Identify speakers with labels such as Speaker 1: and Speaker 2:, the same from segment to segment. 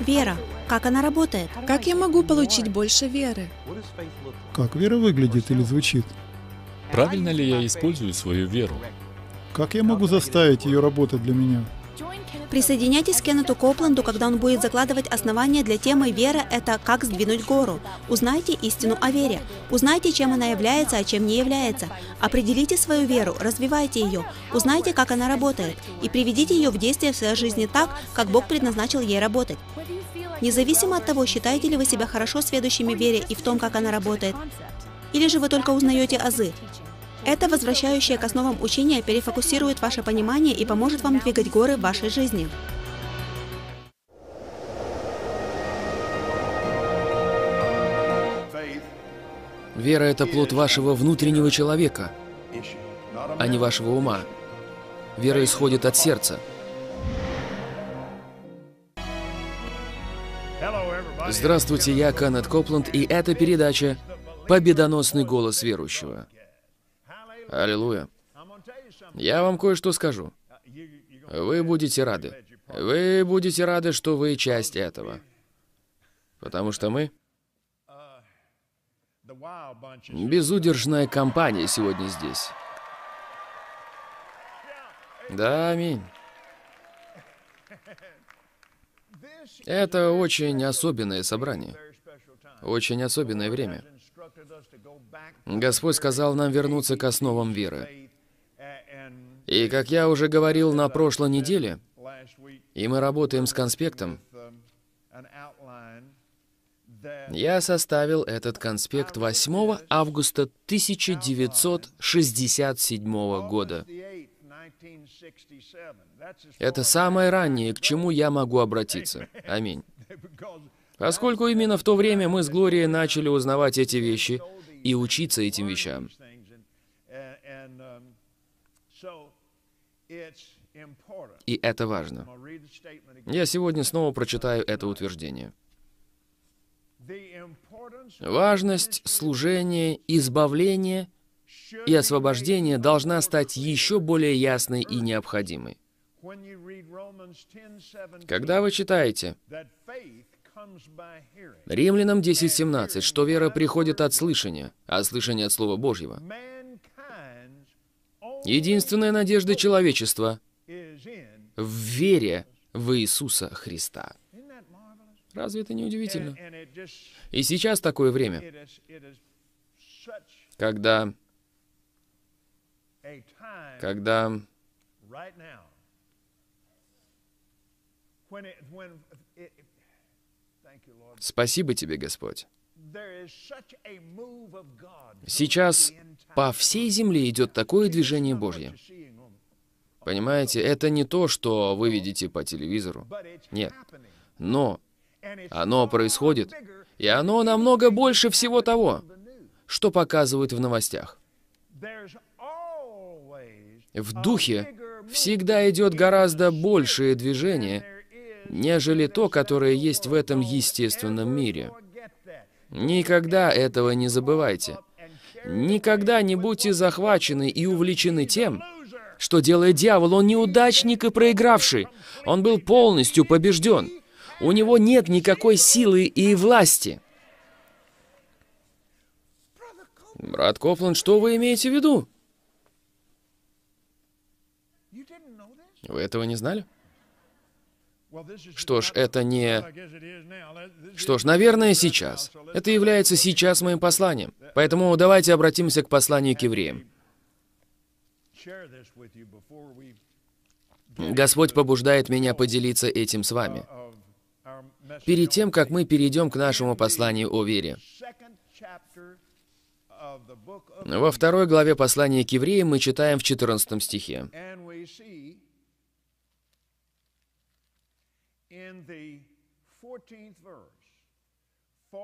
Speaker 1: Вера. Как она работает?
Speaker 2: Как я могу получить больше веры?
Speaker 3: Как вера выглядит или звучит?
Speaker 4: Правильно ли я использую свою веру?
Speaker 3: Как я могу заставить ее работать для меня?
Speaker 1: Присоединяйтесь к Кеннету Копланду, когда он будет закладывать основания для темы «Вера – это как сдвинуть гору». Узнайте истину о вере. Узнайте, чем она является, а чем не является. Определите свою веру, развивайте ее. Узнайте, как она работает. И приведите ее в действие в своей жизни так, как Бог предназначил ей работать. Независимо от того, считаете ли вы себя хорошо сведущими в вере и в том, как она работает, или же вы только узнаете азы. Это возвращающее к основам учение перефокусирует ваше понимание и поможет вам двигать горы в вашей жизни.
Speaker 5: Вера — это плод вашего внутреннего человека, а не вашего ума. Вера исходит от сердца. Здравствуйте, я Канет Копланд, и это передача «Победоносный голос верующего». Аллилуйя. Я вам кое-что скажу. Вы будете рады. Вы будете рады, что вы часть этого. Потому что мы безудержная компания сегодня здесь. Да, аминь. Это очень особенное собрание. Очень особенное время. Господь сказал нам вернуться к основам веры. И как я уже говорил на прошлой неделе, и мы работаем с конспектом, я составил этот конспект 8 августа 1967 года. Это самое раннее, к чему я могу обратиться. Аминь. Поскольку именно в то время мы с Глорией начали узнавать эти вещи и учиться этим вещам. И это важно. Я сегодня снова прочитаю это утверждение. Важность служения, избавления и освобождения должна стать еще более ясной и необходимой. Когда вы читаете Римлянам 10.17, что вера приходит от слышания, а слышание от Слова Божьего. Единственная надежда человечества в вере в Иисуса Христа. Разве это не удивительно? И сейчас такое время, когда, когда Спасибо тебе, Господь. Сейчас по всей земле идет такое движение Божье. Понимаете, это не то, что вы видите по телевизору. Нет. Но оно происходит, и оно намного больше всего того, что показывают в новостях. В духе всегда идет гораздо большее движение, нежели то, которое есть в этом естественном мире. Никогда этого не забывайте. Никогда не будьте захвачены и увлечены тем, что делает дьявол. Он неудачник и проигравший. Он был полностью побежден. У него нет никакой силы и власти. Брат Копланд, что вы имеете в виду? Вы этого не знали? Что ж, это не... Что ж, наверное, сейчас. Это является сейчас моим посланием. Поэтому давайте обратимся к посланию к евреям. Господь побуждает меня поделиться этим с вами. Перед тем, как мы перейдем к нашему посланию о вере. Во второй главе послания к евреям мы читаем в 14 стихе.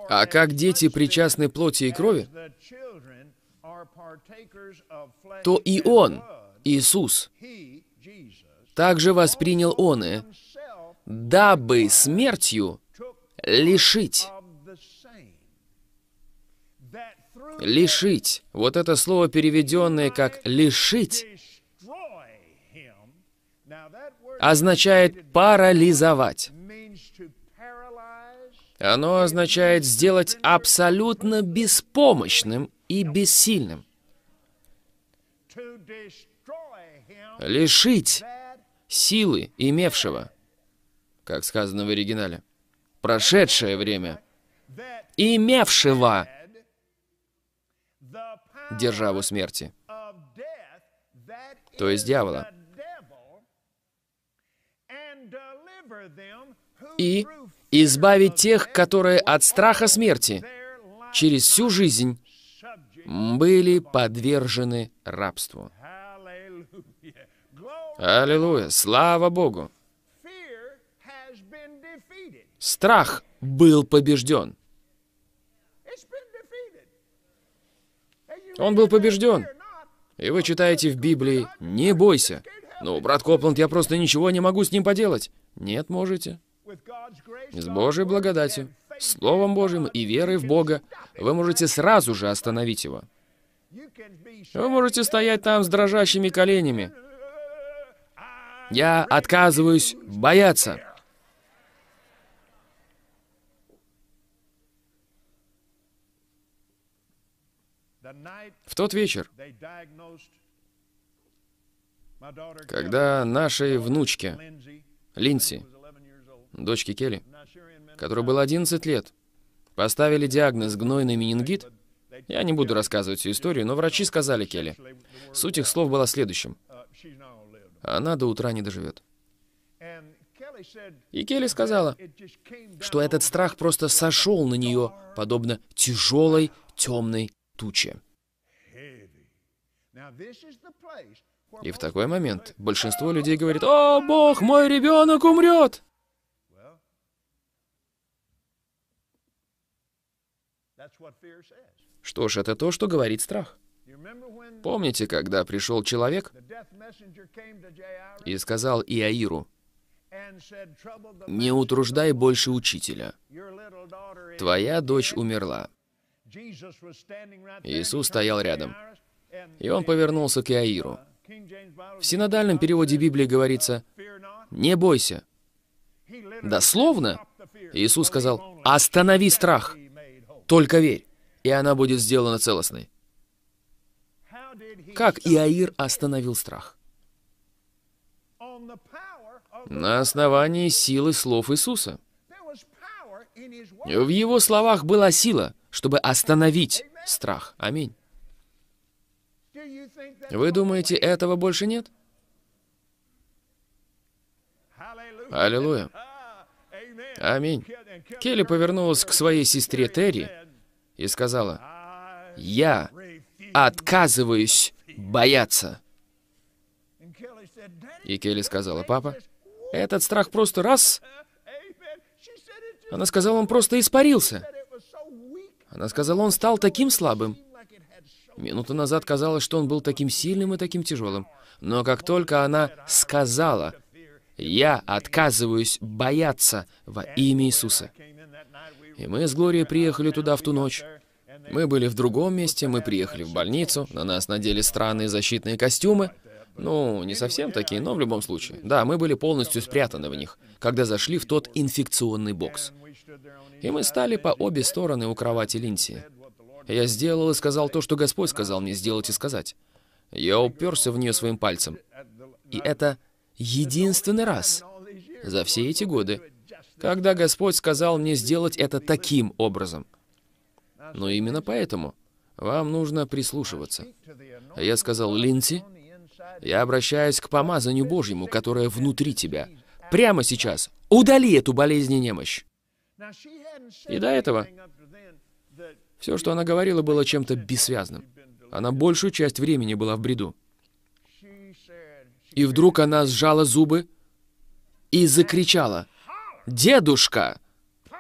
Speaker 5: А как дети причастны плоти и крови, то и Он, Иисус, также воспринял Он и, дабы смертью лишить. Лишить. Вот это слово, переведенное как «лишить», означает парализовать.
Speaker 6: Оно означает сделать абсолютно беспомощным и бессильным. Лишить силы имевшего, как сказано в оригинале, прошедшее время, имевшего державу смерти, то есть дьявола, и избавить тех, которые от страха смерти через всю жизнь были подвержены рабству. Аллилуйя! Слава Богу! Страх был побежден. Он был побежден. И вы читаете в Библии «Не бойся». Ну, брат Копланд, я просто ничего не могу с ним поделать. Нет, можете. С Божьей благодатью, Словом Божьим и верой в Бога вы можете сразу же остановить его. Вы можете стоять там с дрожащими коленями. Я отказываюсь бояться. В тот вечер, когда нашей внучке, Линси, дочке Келли, которой было 11 лет, поставили диагноз гнойный менингит, я не буду рассказывать всю историю, но врачи сказали Келли. Суть их слов была следующим. Она до утра не доживет. И Келли сказала, что этот страх просто сошел на нее, подобно тяжелой темной туче. И в такой момент большинство людей говорит, «О, Бог, мой ребенок умрет!» Что ж, это то, что говорит страх. Помните, когда пришел человек и сказал Иаиру, «Не утруждай больше учителя. Твоя дочь умерла». Иисус стоял рядом, и он повернулся к Иаиру. В синодальном переводе Библии говорится «Не бойся». Дословно Иисус сказал «Останови страх, только верь, и она будет сделана целостной». Как Иаир остановил страх? На основании силы слов Иисуса. В его словах была сила, чтобы остановить страх. Аминь. Вы думаете, этого больше нет? Аллилуйя. Аминь. Келли повернулась к своей сестре Терри и сказала, «Я отказываюсь бояться». И Келли сказала, «Папа, этот страх просто раз...» Она сказала, он просто испарился. Она сказала, он стал таким слабым. Минуту назад казалось, что он был таким сильным и таким тяжелым. Но как только она сказала, «Я отказываюсь бояться во имя Иисуса», и мы с Глорией приехали туда в ту ночь. Мы были в другом месте, мы приехали в больницу, на нас надели странные защитные костюмы. Ну, не совсем такие, но в любом случае. Да, мы были полностью спрятаны в них, когда зашли в тот инфекционный бокс. И мы стали по обе стороны у кровати Линси. Я сделал и сказал то, что Господь сказал мне сделать и сказать. Я уперся в нее своим пальцем. И это единственный раз за все эти годы, когда Господь сказал мне сделать это таким образом. Но именно поэтому вам нужно прислушиваться. Я сказал, Линси, я обращаюсь к помазанию Божьему, которое внутри тебя. Прямо сейчас удали эту болезнь и немощь. И до этого все, что она говорила, было чем-то бессвязным. Она большую часть времени была в бреду. И вдруг она сжала зубы и закричала. «Дедушка!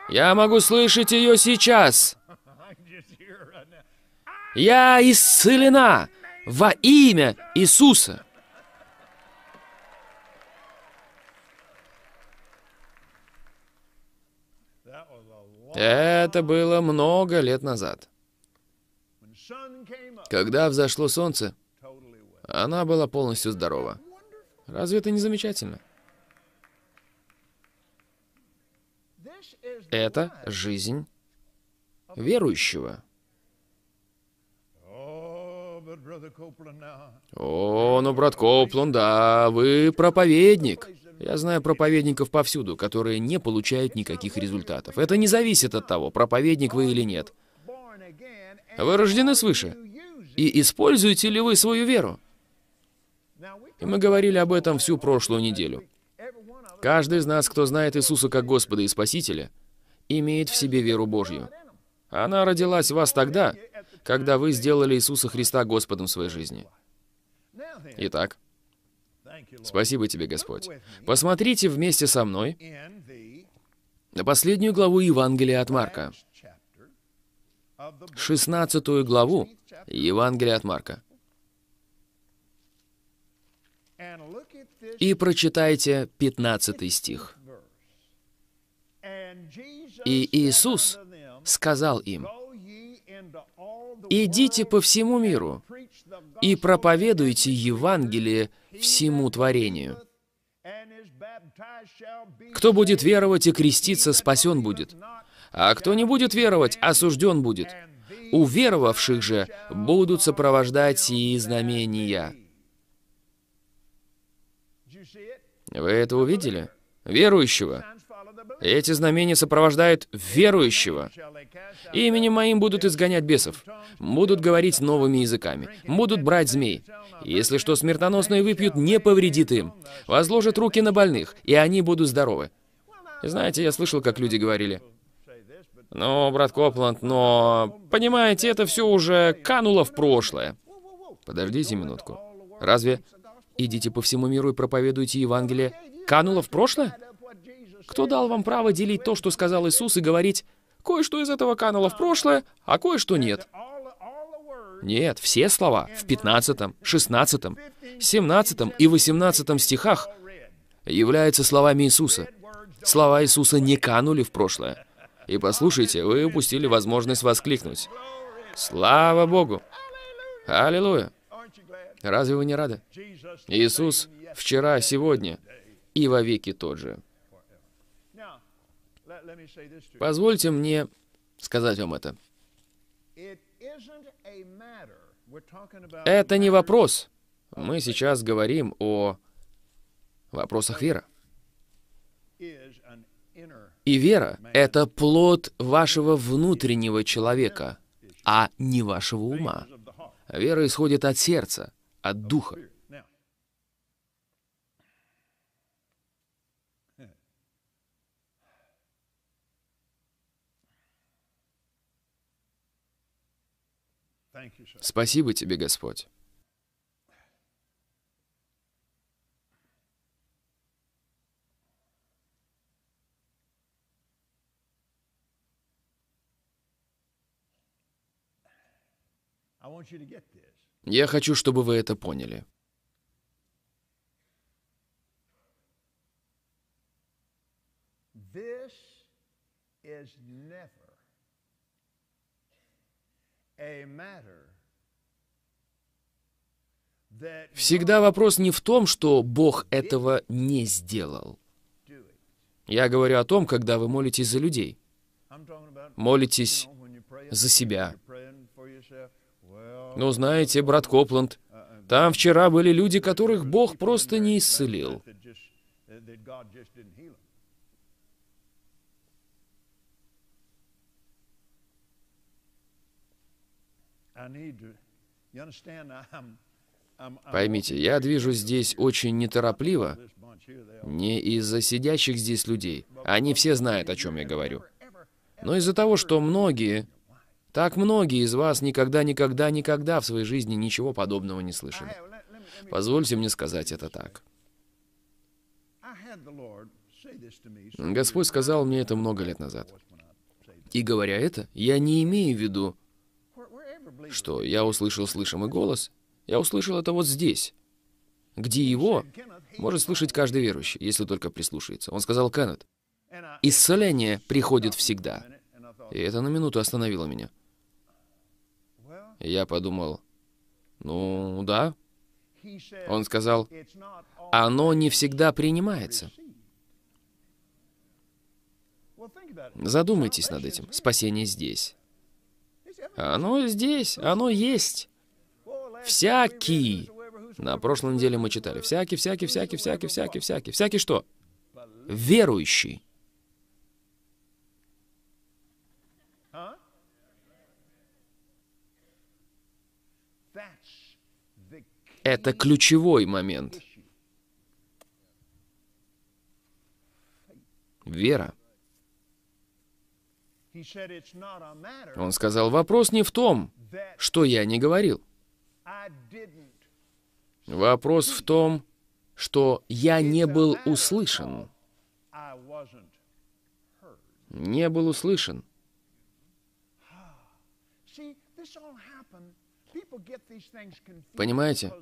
Speaker 6: Я могу слышать ее сейчас! Я исцелена во имя Иисуса!» Это было много лет назад. Когда взошло солнце, она была полностью здорова. Разве это не замечательно? Это жизнь верующего. О, ну, брат Коплан, да, вы проповедник. Я знаю проповедников повсюду, которые не получают никаких результатов. Это не зависит от того, проповедник вы или нет. Вы рождены свыше. И используете ли вы свою веру? И мы говорили об этом всю прошлую неделю. Каждый из нас, кто знает Иисуса как Господа и Спасителя, имеет в себе веру Божью. Она родилась в вас тогда, когда вы сделали Иисуса Христа Господом своей жизни. Итак, спасибо тебе, Господь. Посмотрите вместе со мной на последнюю главу Евангелия от Марка. 16 главу Евангелия от Марка. И прочитайте 15 стих. И Иисус сказал им, «Идите по всему миру и проповедуйте Евангелие всему творению. Кто будет веровать и креститься, спасен будет, а кто не будет веровать, осужден будет. У веровавших же будут сопровождать сии знамения». Вы это увидели? Верующего. Эти знамения сопровождают верующего. Именем моим будут изгонять бесов, будут говорить новыми языками, будут брать змей. Если что смертоносное выпьют, не повредит им. Возложат руки на больных, и они будут здоровы. знаете, я слышал, как люди говорили. Ну, брат Копланд, но... Понимаете, это все уже кануло в прошлое. Подождите минутку. Разве идите по всему миру и проповедуйте Евангелие кануло в прошлое? Кто дал вам право делить то, что сказал Иисус, и говорить, кое-что из этого кануло в прошлое, а кое-что нет? Нет, все слова в 15, 16, 17 и 18 стихах являются словами Иисуса. Слова Иисуса не канули в прошлое. И послушайте, вы упустили возможность воскликнуть. Слава Богу! Аллилуйя! Разве вы не рады? Иисус вчера, сегодня и вовеки тот же. Позвольте мне сказать вам это. Это не вопрос. Мы сейчас говорим о вопросах веры. И вера — это плод вашего внутреннего человека, а не вашего ума. Вера исходит от сердца, от духа. Спасибо тебе, Господь. Я хочу, чтобы вы это поняли. Всегда вопрос не в том, что Бог этого не сделал. Я говорю о том, когда вы молитесь за людей. Молитесь за себя. Ну, знаете, брат Копланд, там вчера были люди, которых Бог просто не исцелил. Поймите, я движусь здесь очень неторопливо, не из-за сидящих здесь людей. Они все знают, о чем я говорю. Но из-за того, что многие, так многие из вас никогда, никогда, никогда в своей жизни ничего подобного не слышали. Позвольте мне сказать это так. Господь сказал мне это много лет назад. И говоря это, я не имею в виду что я услышал слышимый голос, я услышал это вот здесь, где его может слышать каждый верующий, если только прислушается. Он сказал, Кеннет, исцеление приходит всегда. И это на минуту остановило меня. Я подумал, ну да. Он сказал, оно не всегда принимается. Задумайтесь над этим. Спасение здесь. Оно здесь, оно есть. Всякий. На прошлой неделе мы читали. Всякий, всякий, всякий, всякий, всякий, всякий. Всякий что? Верующий. Это ключевой момент. Вера. Он сказал, вопрос не в том, что я не говорил. Вопрос в том, что я не был услышан. Не был услышан. Понимаете?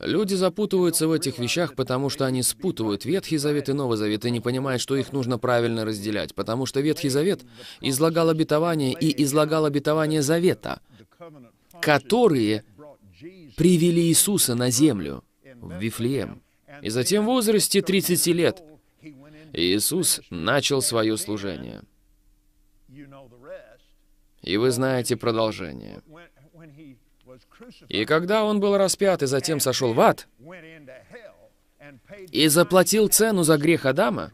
Speaker 6: Люди запутываются в этих вещах, потому что они спутывают Ветхий Завет и Новый Завет и не понимают, что их нужно правильно разделять. Потому что Ветхий Завет излагал обетование и излагал обетование Завета, которые привели Иисуса на землю, в Вифлеем. И затем в возрасте 30 лет Иисус начал свое служение. И вы знаете продолжение. И когда он был распят и затем сошел в ад, и заплатил цену за грех Адама,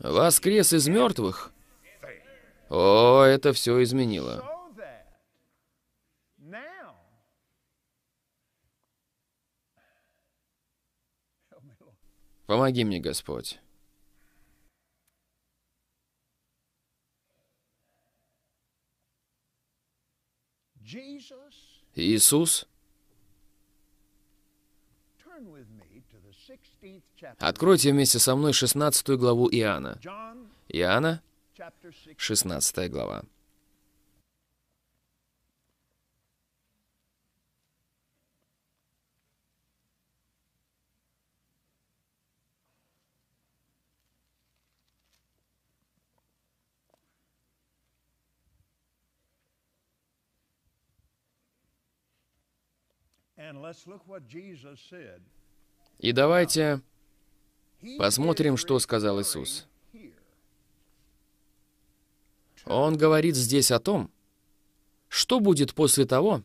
Speaker 6: воскрес из мертвых, о, это все изменило. Помоги мне, Господь. Иисус, откройте вместе со мной 16 главу Иоанна. Иоанна, 16 глава. И давайте посмотрим, что сказал Иисус. Он говорит здесь о том, что будет после того,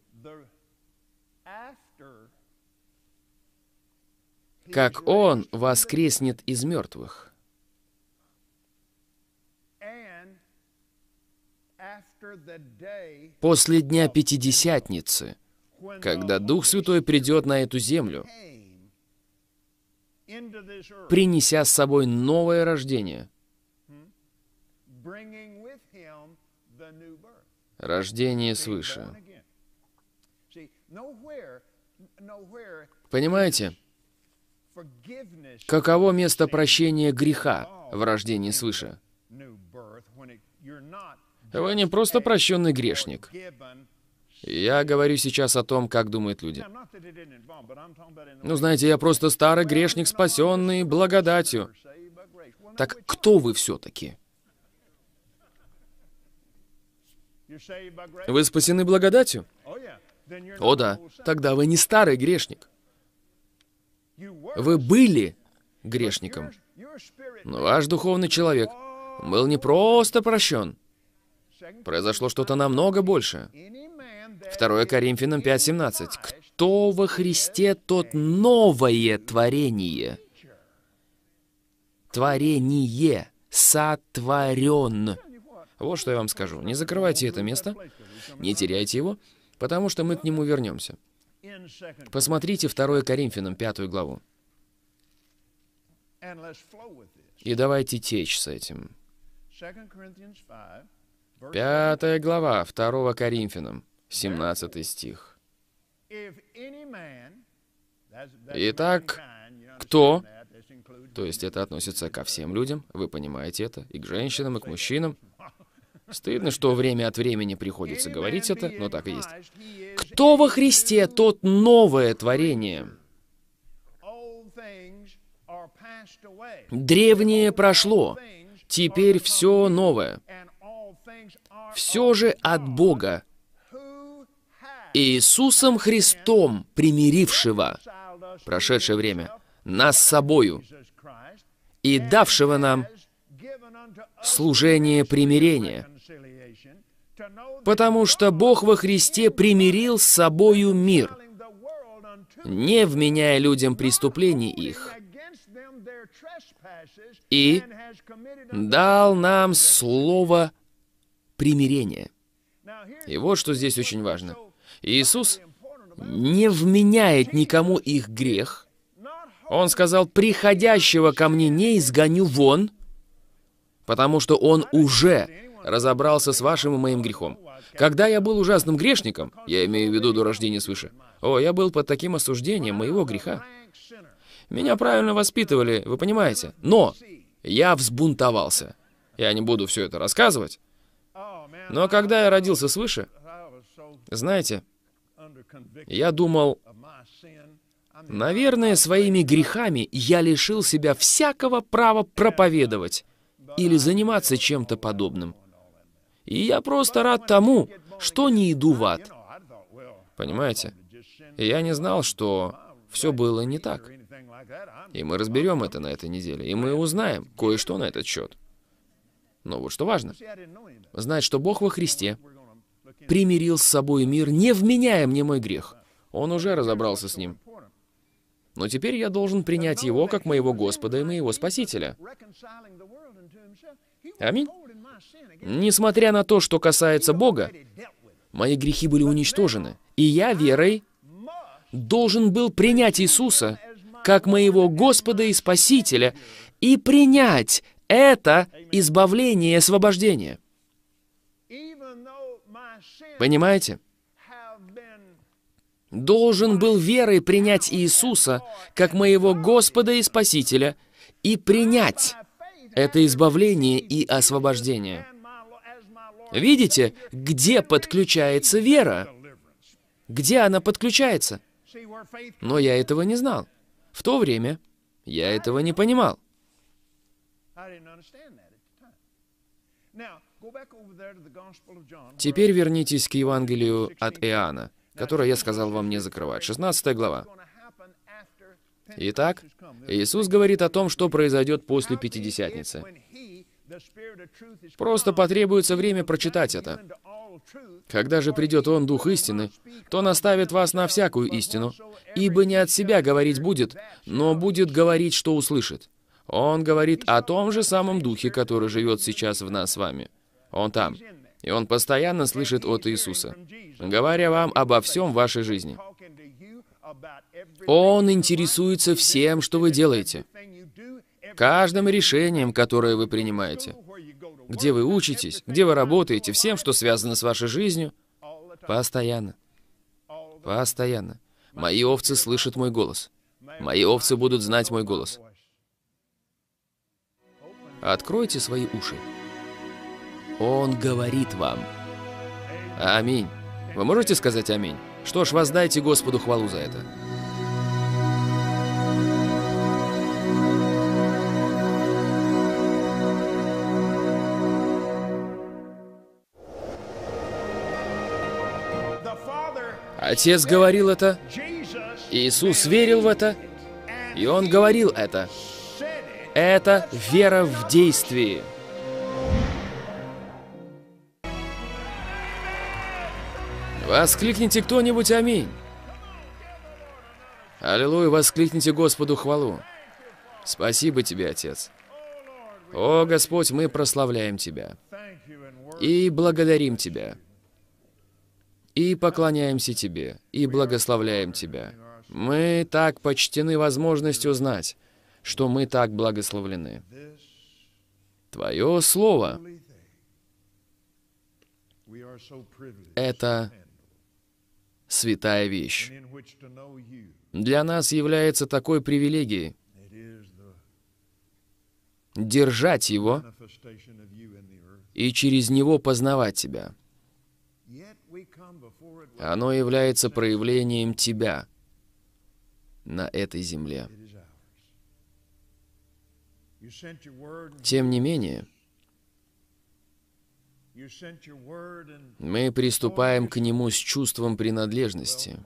Speaker 6: как Он воскреснет из мертвых. После Дня Пятидесятницы – когда Дух Святой придет на эту землю, принеся с собой новое рождение. Рождение свыше. Понимаете? Каково место прощения греха в рождении свыше? Вы не просто прощенный грешник. Я говорю сейчас о том, как думают люди. Ну, знаете, я просто старый грешник, спасенный благодатью. Так кто вы все-таки? Вы спасены благодатью? О да, тогда вы не старый грешник. Вы были грешником. Но ваш духовный человек был не просто прощен. Произошло что-то намного большее. 2 Коринфянам 5.17. «Кто во Христе, тот новое творение». Творение. Сотворен. Вот что я вам скажу. Не закрывайте это место, не теряйте его, потому что мы к нему вернемся. Посмотрите 2 Коринфянам 5 главу. И давайте течь с этим. Пятая глава 2 Коринфянам. 17 стих. Итак, кто, то есть это относится ко всем людям, вы понимаете это, и к женщинам, и к мужчинам. Стыдно, что время от времени приходится говорить это, но так и есть. Кто во Христе, тот новое творение. Древнее прошло, теперь все новое. Все же от Бога, Иисусом Христом, примирившего прошедшее время, нас с собою, и давшего нам служение примирения. Потому что Бог во Христе примирил с собою мир, не вменяя людям преступлений их, и дал нам слово примирения. И вот что здесь очень важно. Иисус не вменяет никому их грех. Он сказал, «Приходящего ко мне не изгоню вон, потому что он уже разобрался с вашим и моим грехом. Когда я был ужасным грешником, я имею в виду до рождения свыше, о, я был под таким осуждением моего греха. Меня правильно воспитывали, вы понимаете. Но я взбунтовался. Я не буду все это рассказывать. Но когда я родился свыше, знаете, я думал, наверное, своими грехами я лишил себя всякого права проповедовать или заниматься чем-то подобным. И я просто рад тому, что не иду в ад. Понимаете? я не знал, что все было не так. И мы разберем это на этой неделе, и мы узнаем кое-что на этот счет. Но вот что важно. Знать, что Бог во Христе примирил с собой мир, не вменяя мне мой грех. Он уже разобрался с ним. Но теперь я должен принять Его как моего Господа и моего Спасителя. Аминь. Несмотря на то, что касается Бога, мои грехи были уничтожены, и я верой должен был принять Иисуса как моего Господа и Спасителя и принять это избавление и освобождение. Понимаете? Должен был верой принять Иисуса как моего Господа и Спасителя и принять это избавление и освобождение. Видите, где подключается вера? Где она подключается? Но я этого не знал. В то время я этого не понимал. Теперь вернитесь к Евангелию от Иоанна, которое я сказал вам не закрывать. 16 глава. Итак, Иисус говорит о том, что произойдет после Пятидесятницы. Просто потребуется время прочитать это. Когда же придет Он, Дух истины, то наставит вас на всякую истину, ибо не от себя говорить будет, но будет говорить, что услышит. Он говорит о том же самом Духе, который живет сейчас в нас с вами. Он там. И Он постоянно слышит от Иисуса, говоря вам обо всем в вашей жизни. Он интересуется всем, что вы делаете, каждым решением, которое вы принимаете, где вы учитесь, где вы работаете, всем, что связано с вашей жизнью, постоянно. Постоянно. Мои овцы слышат мой голос. Мои овцы будут знать мой голос. Откройте свои уши. Он говорит вам. Аминь. Вы можете сказать аминь? Что ж, воздайте Господу хвалу за это. Отец говорил это, Иисус верил в это, и Он говорил это. Это вера в действии. Воскликните кто-нибудь «Аминь». Аллилуйя, воскликните Господу хвалу. Спасибо тебе, Отец. О, Господь, мы прославляем Тебя и благодарим Тебя и поклоняемся Тебе, и благословляем Тебя. Мы так почтены возможностью знать, что мы так благословлены. Твое Слово — это святая вещь. Для нас является такой привилегией держать его и через него познавать Тебя. Оно является проявлением Тебя на этой земле. Тем не менее, мы приступаем к Нему с чувством принадлежности.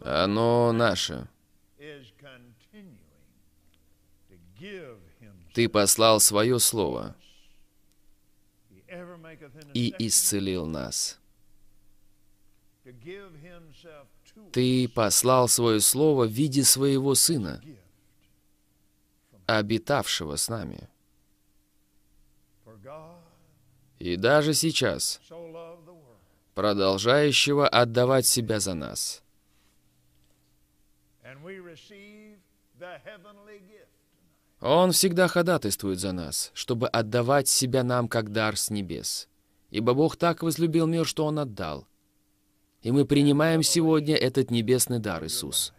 Speaker 6: Оно наше. Ты послал свое слово и исцелил нас. Ты послал свое слово в виде своего Сына, обитавшего с нами. И даже сейчас, продолжающего отдавать себя за нас. Он всегда ходатайствует за нас, чтобы отдавать себя нам как дар с небес. Ибо Бог так возлюбил мир, что Он отдал. И мы принимаем сегодня этот небесный дар, Иисус.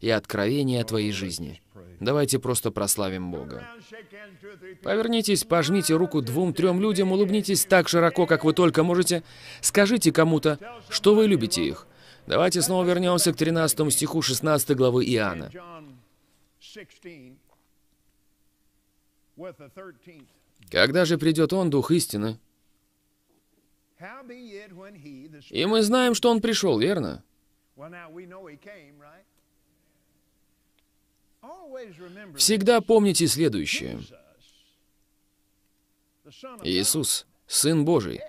Speaker 6: И откровение о Твоей жизни. Давайте просто прославим Бога. Повернитесь, пожмите руку двум-трем людям, улыбнитесь так широко, как вы только можете. Скажите кому-то, что вы любите их. Давайте снова вернемся к 13 стиху 16 главы Иоанна. Когда же придет Он, Дух истины? И мы знаем, что Он пришел, верно? Всегда помните следующее. Иисус, Сын Божий.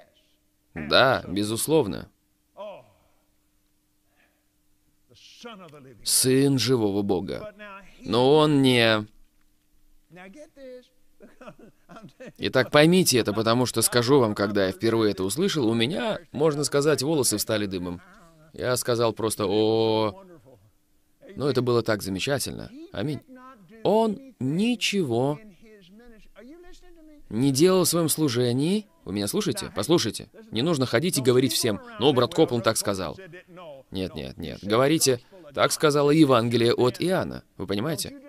Speaker 6: Да, безусловно. Сын живого Бога. Но Он не... Итак, поймите это, потому что скажу вам, когда я впервые это услышал, у меня, можно сказать, волосы встали дымом. Я сказал просто «О...» Но это было так замечательно. Аминь. Он ничего не делал в своем служении. Вы меня слушаете? Послушайте. Не нужно ходить и говорить всем, ну, брат Коплан так сказал. Нет, нет, нет. Говорите, так сказала Евангелие от Иоанна. Вы понимаете?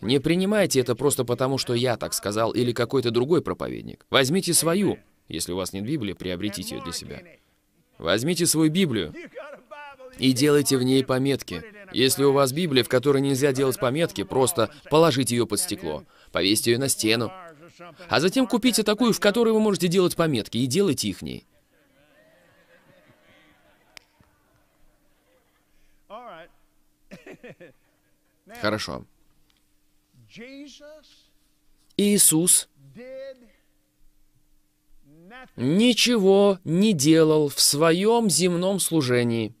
Speaker 6: Не принимайте это просто потому, что я так сказал или какой-то другой проповедник. Возьмите свою. Если у вас нет Библии, приобретите ее для себя. Возьмите свою Библию и делайте в ней пометки. Если у вас Библия, в которой нельзя делать пометки, просто положите ее под стекло, повесьте ее на стену, а затем купите такую, в которой вы можете делать пометки, и делайте их в ней. Хорошо. Иисус ничего не делал в своем земном служении,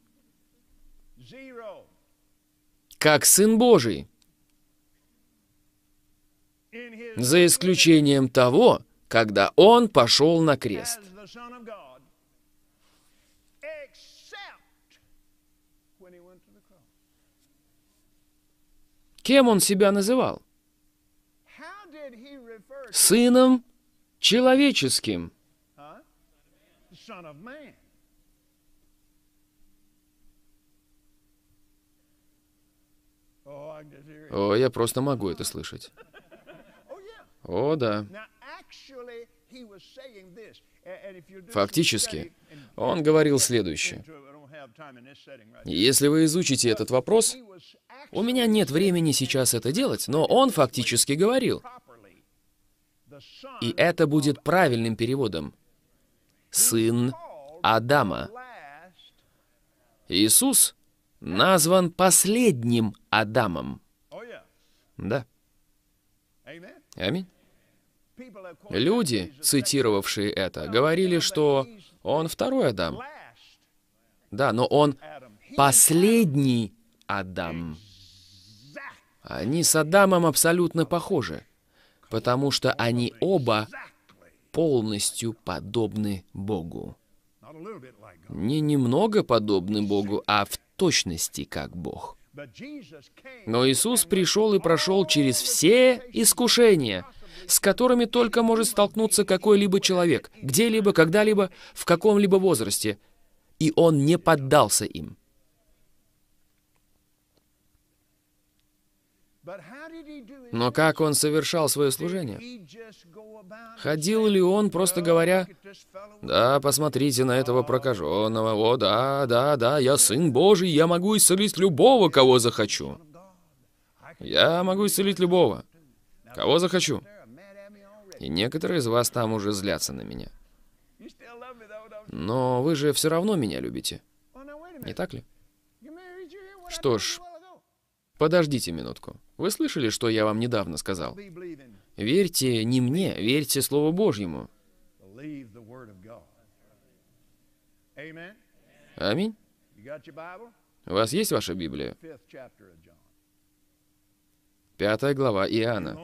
Speaker 6: как Сын Божий, за исключением того, когда Он пошел на крест. Кем он себя называл? Сыном человеческим. О, я просто могу это слышать. О, да. Фактически, он говорил следующее. Если вы изучите этот вопрос, у меня нет времени сейчас это делать, но он фактически говорил. И это будет правильным переводом. Сын Адама. Иисус назван последним Адамом. Да. Аминь. Люди, цитировавшие это, говорили, что он второй Адам. Да, но он последний Адам. Они с Адамом абсолютно похожи, потому что они оба полностью подобны Богу. Не немного подобны Богу, а в точности как Бог. Но Иисус пришел и прошел через все искушения, с которыми только может столкнуться какой-либо человек, где-либо, когда-либо, в каком-либо возрасте, и Он не поддался им. Но как он совершал свое служение? Ходил ли он, просто говоря, «Да, посмотрите на этого прокаженного, о, да, да, да, я Сын Божий, я могу исцелить любого, кого захочу». Я могу исцелить любого, кого захочу. И некоторые из вас там уже злятся на меня. Но вы же все равно меня любите. Не так ли? Что ж, подождите минутку. Вы слышали, что я вам недавно сказал? Верьте не мне, верьте Слову Божьему. Аминь. У вас есть ваша Библия? Пятая глава Иоанна.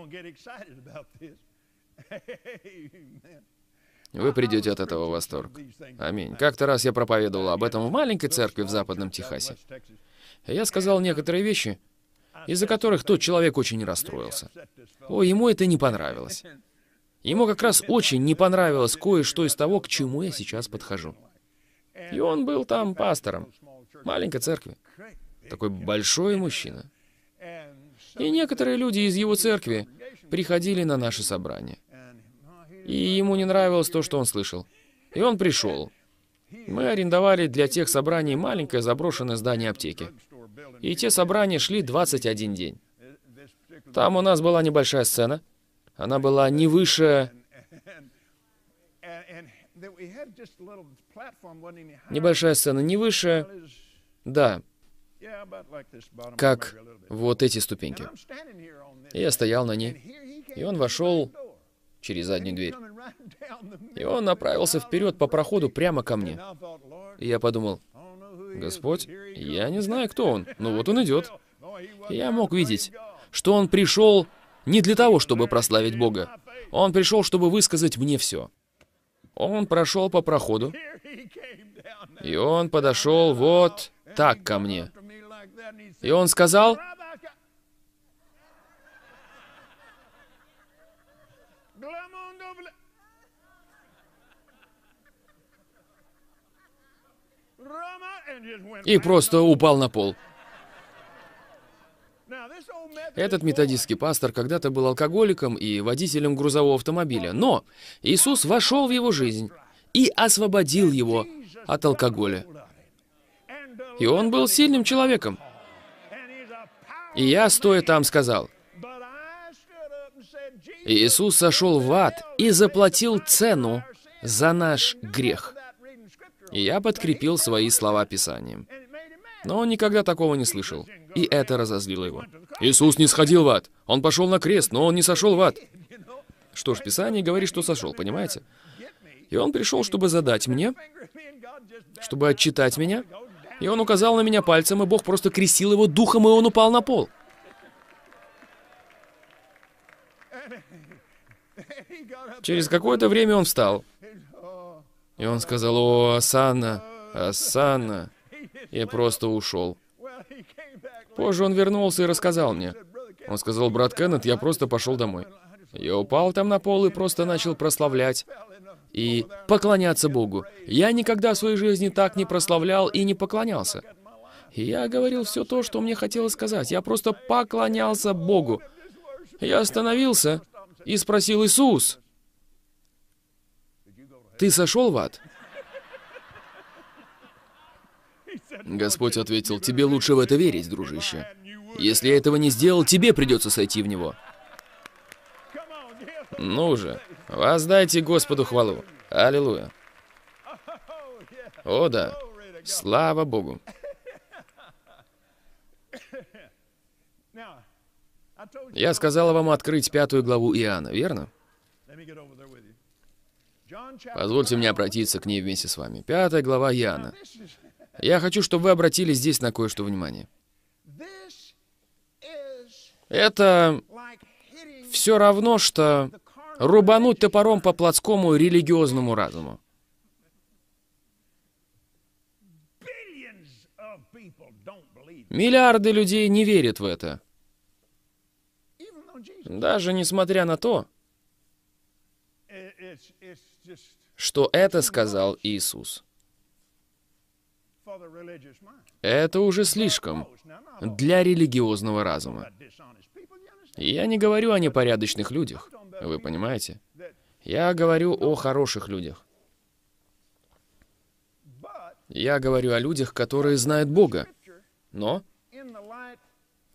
Speaker 6: Вы придете от этого в восторг. Аминь. Как-то раз я проповедовал об этом в маленькой церкви в Западном Техасе. Я сказал некоторые вещи, из-за которых тот человек очень расстроился. О, ему это не понравилось. Ему как раз очень не понравилось кое-что из того, к чему я сейчас подхожу. И он был там пастором маленькой церкви. Такой большой мужчина. И некоторые люди из его церкви приходили на наши собрания. И ему не нравилось то, что он слышал. И он пришел. Мы арендовали для тех собраний маленькое заброшенное здание аптеки. И те собрания шли 21 день. Там у нас была небольшая сцена. Она была не выше... Небольшая сцена не выше... Да, как вот эти ступеньки. Я стоял на ней. И он вошел через заднюю дверь. И он направился вперед по проходу прямо ко мне. И я подумал, Господь, я не знаю, кто он, но вот он идет. Я мог видеть, что он пришел не для того, чтобы прославить Бога. Он пришел, чтобы высказать мне все. Он прошел по проходу, и он подошел вот так ко мне. И он сказал, и просто упал на пол. Этот методистский пастор когда-то был алкоголиком и водителем грузового автомобиля, но Иисус вошел в его жизнь и освободил его от алкоголя. И он был сильным человеком. И я, стоя там, сказал, Иисус сошел в ад и заплатил цену за наш грех. И я подкрепил свои слова Писанием. Но он никогда такого не слышал, и это разозлило его. Иисус не сходил в ад. Он пошел на крест, но он не сошел в ад. Что ж, Писание говорит, что сошел, понимаете? И он пришел, чтобы задать мне, чтобы отчитать меня. И он указал на меня пальцем, и Бог просто крестил его духом, и он упал на пол. Через какое-то время он встал. И он сказал, «О, Асанна, Асанна». Я просто ушел. Позже он вернулся и рассказал мне. Он сказал, «Брат Кеннет, я просто пошел домой». Я упал там на пол и просто начал прославлять и поклоняться Богу. Я никогда в своей жизни так не прославлял и не поклонялся. И я говорил все то, что мне хотелось сказать. Я просто поклонялся Богу. Я остановился и спросил Иисус, «Ты сошел в ад?» Господь ответил, «Тебе лучше в это верить, дружище. Если я этого не сделал, тебе придется сойти в него». Ну же, воздайте Господу хвалу. Аллилуйя. О да, слава Богу. Я сказал вам открыть пятую главу Иоанна, верно? Позвольте мне обратиться к ней вместе с вами. Пятая глава Иоанна. Я хочу, чтобы вы обратили здесь на кое-что внимание. Это все равно, что рубануть топором по плотскому религиозному разуму. Миллиарды людей не верят в это. Даже несмотря на то, что это сказал Иисус. Это уже слишком для религиозного разума. Я не говорю о непорядочных людях, вы понимаете? Я говорю о хороших людях. Я говорю о людях, которые знают Бога, но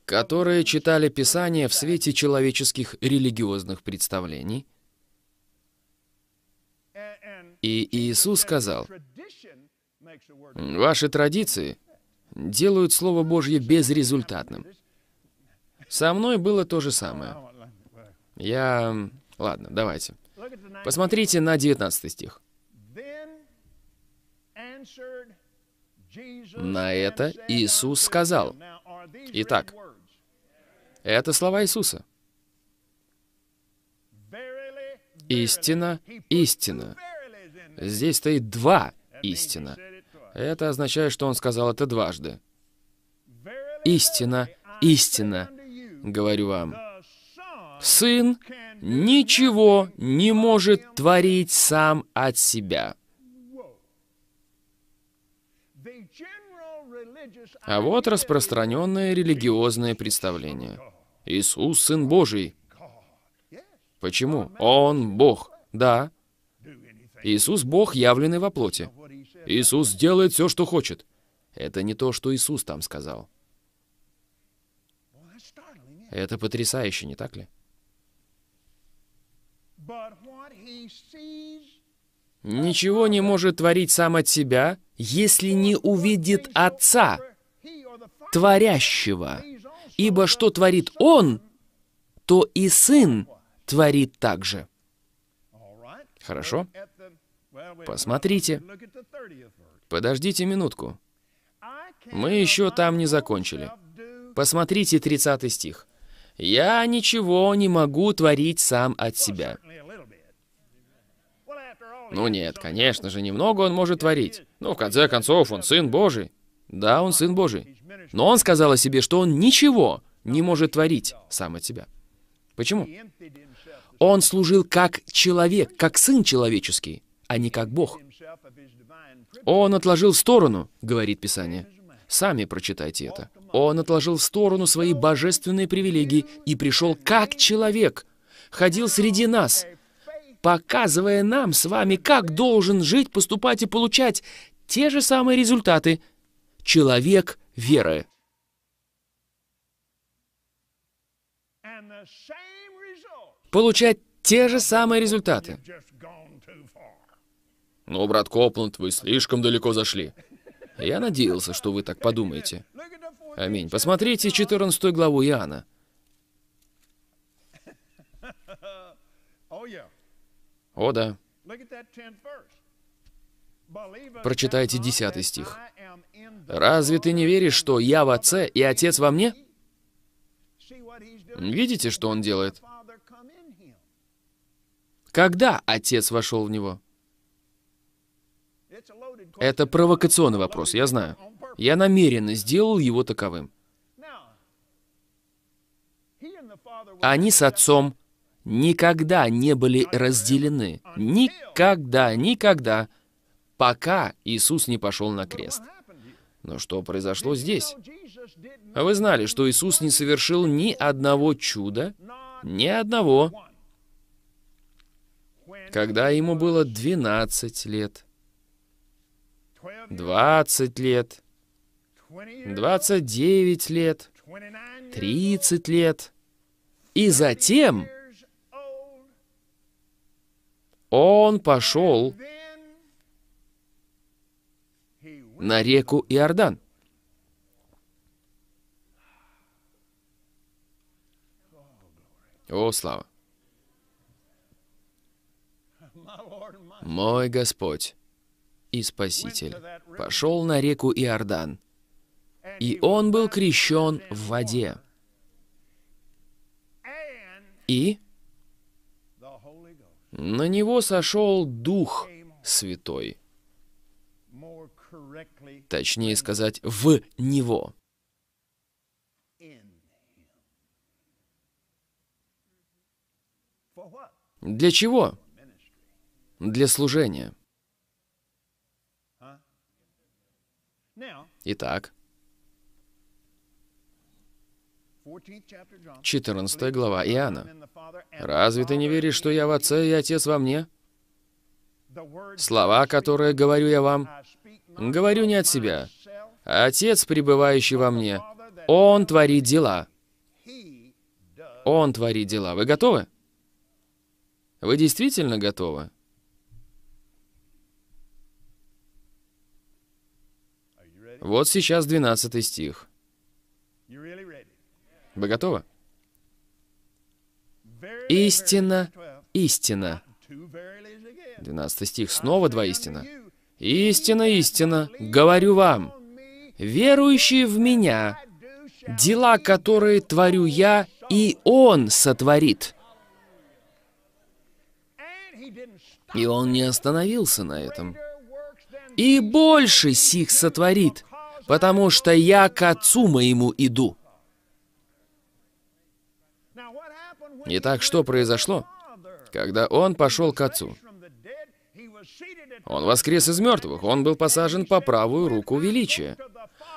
Speaker 6: которые читали Писание в свете человеческих религиозных представлений. И Иисус сказал, «Ваши традиции делают Слово Божье безрезультатным». Со мной было то же самое. Я... Ладно, давайте. Посмотрите на 19 стих.
Speaker 5: На это Иисус сказал.
Speaker 6: Итак, Это слова Иисуса.
Speaker 5: истина, истина.
Speaker 6: Здесь стоит два истина. Это означает, что он сказал это дважды.
Speaker 5: Истина, истина,
Speaker 6: Говорю вам, Сын ничего не может творить сам от себя. А вот распространенное религиозное представление. Иисус — Сын Божий. Почему? Он Бог. Да. Иисус — Бог, явленный во плоти. Иисус делает все, что хочет. Это не то, что Иисус там сказал. Это потрясающе, не так ли? Ничего не может творить сам от себя, если не увидит Отца, творящего. Ибо что творит Он, то и Сын творит так же. Хорошо? Посмотрите. Подождите минутку. Мы еще там не закончили. Посмотрите 30 стих. «Я ничего не могу творить сам от себя». Ну нет, конечно же, немного он может творить. Но в конце концов, он Сын Божий. Да, он Сын Божий. Но он сказал о себе, что он ничего не может творить сам от себя. Почему? Он служил как человек, как Сын человеческий, а не как Бог. Он отложил в сторону, говорит Писание. Сами прочитайте это. Он отложил в сторону свои божественные привилегии и пришел как человек, ходил среди нас, показывая нам с вами, как должен жить, поступать и получать те же самые результаты. Человек веры. Получать те же самые результаты. Ну, брат Копланд, вы слишком далеко зашли. Я надеялся, что вы так подумаете. Аминь. Посмотрите 14 главу Иоанна. О, да. Прочитайте 10 стих. «Разве ты не веришь, что я в Отце и Отец во мне?» Видите, что он делает? Когда Отец вошел в него? Это провокационный вопрос, я знаю. Я намеренно сделал его таковым. Они с Отцом никогда не были разделены. Никогда, никогда. Пока Иисус не пошел на крест. Но что произошло здесь? А Вы знали, что Иисус не совершил ни одного чуда, ни одного, когда ему было 12 лет, 20 лет, 29 лет, 30 лет. И затем он пошел на реку Иордан. О, слава! Мой Господь и Спаситель пошел на реку Иордан, и он был крещен в воде. И на него сошел Дух Святой. Точнее сказать, в него. Для чего? Для служения. Итак, 14 глава Иоанна. «Разве ты не веришь, что я в Отце и Отец во мне? Слова, которые говорю я вам, говорю не от себя. Отец, пребывающий во мне, Он творит дела. Он творит дела. Вы готовы? Вы действительно готовы? Вот сейчас 12 стих. Вы готовы? Истина, истина. 12 стих, снова два истина. Истина, истина, говорю вам, верующие в Меня, дела, которые творю я, и Он сотворит. И Он не остановился на этом. И больше сих сотворит, потому что я к Отцу моему иду. Итак, что произошло? Когда он пошел к Отцу, он воскрес из мертвых, он был посажен по правую руку величия.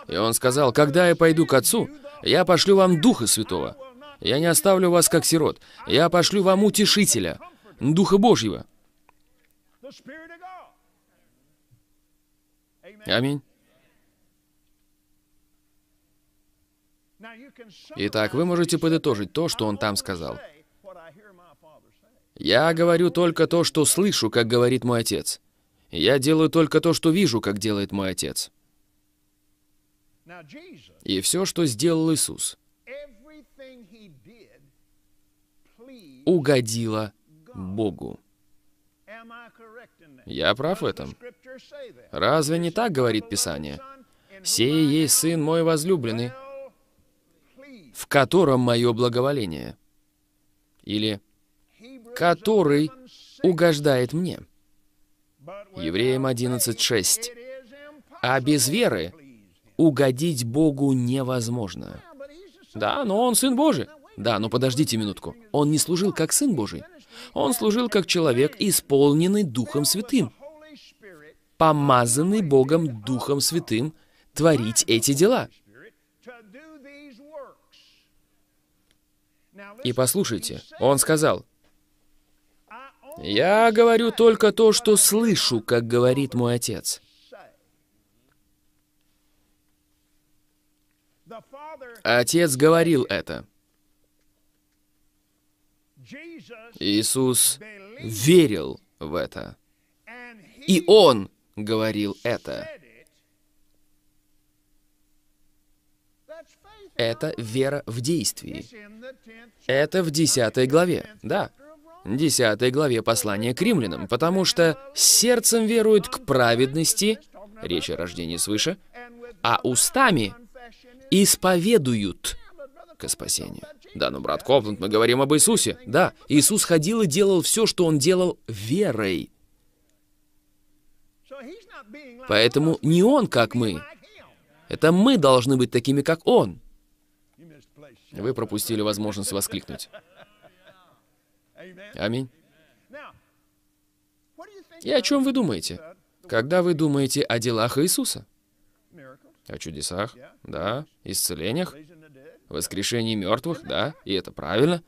Speaker 6: И он сказал, «Когда я пойду к Отцу, я пошлю вам Духа Святого. Я не оставлю вас как сирот. Я пошлю вам Утешителя, Духа Божьего». Аминь. Итак, вы можете подытожить то, что он там сказал. «Я говорю только то, что слышу, как говорит мой отец. Я делаю только то, что вижу, как делает мой отец». И все, что сделал Иисус, угодило Богу. Я прав в этом? Разве не так говорит Писание? «Сей есть Сын мой возлюбленный, в котором мое благоволение». Или «который угождает мне». Евреям 11.6. А без веры угодить Богу невозможно. Да, но он Сын Божий. Да, но подождите минутку. Он не служил как Сын Божий. Он служил как человек, исполненный Духом Святым, помазанный Богом Духом Святым творить эти дела. И послушайте, он сказал, «Я говорю только то, что слышу, как говорит мой Отец». Отец говорил это. Иисус верил в это. И Он говорил это. Это вера в действии. Это в 10 главе, да. 10 главе послания к римлянам, потому что сердцем веруют к праведности, речь о рождении свыше, а устами исповедуют к спасению. Да, но, брат Копланд, мы говорим об Иисусе. Да, Иисус ходил и делал все, что Он делал верой. Поэтому не Он, как мы. Это мы должны быть такими, как Он. Вы пропустили возможность воскликнуть. Аминь. И о чем вы думаете, когда вы думаете о делах Иисуса? О чудесах, да, исцелениях, воскрешении мертвых, да, и это правильно.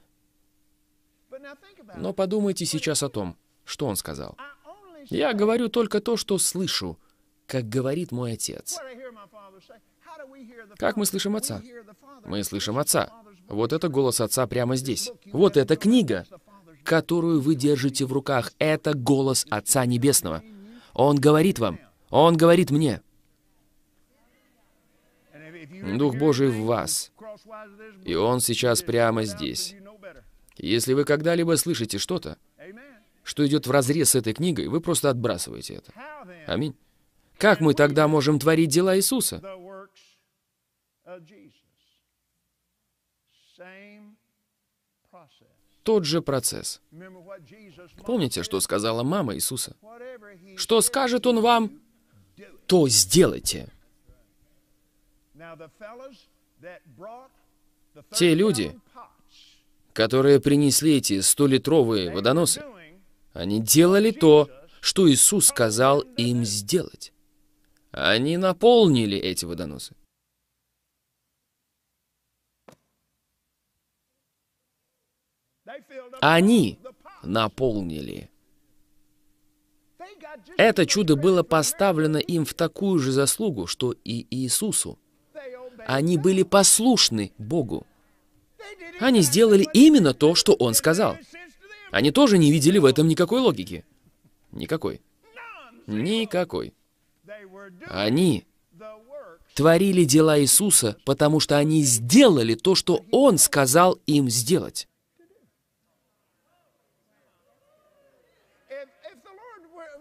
Speaker 6: Но подумайте сейчас о том, что он сказал. Я говорю только то, что слышу, как говорит мой отец. Как мы слышим отца? Мы слышим отца. Вот это голос отца прямо здесь. Вот эта книга, которую вы держите в руках. Это голос Отца Небесного. Он говорит вам. Он говорит мне. Дух Божий в вас. И Он сейчас прямо здесь. Если вы когда-либо слышите что-то, что идет в разрез с этой книгой, вы просто отбрасываете это. Аминь. Как мы тогда можем творить дела Иисуса? Тот же процесс. Помните, что сказала мама Иисуса? Что скажет Он вам, то сделайте. Те люди, которые принесли эти столитровые водоносы, они делали то, что Иисус сказал им сделать. Они наполнили эти водоносы. Они наполнили. Это чудо было поставлено им в такую же заслугу, что и Иисусу. Они были послушны Богу. Они сделали именно то, что Он сказал. Они тоже не видели в этом никакой логики. Никакой. Никакой. Они творили дела Иисуса, потому что они сделали то, что Он сказал им сделать.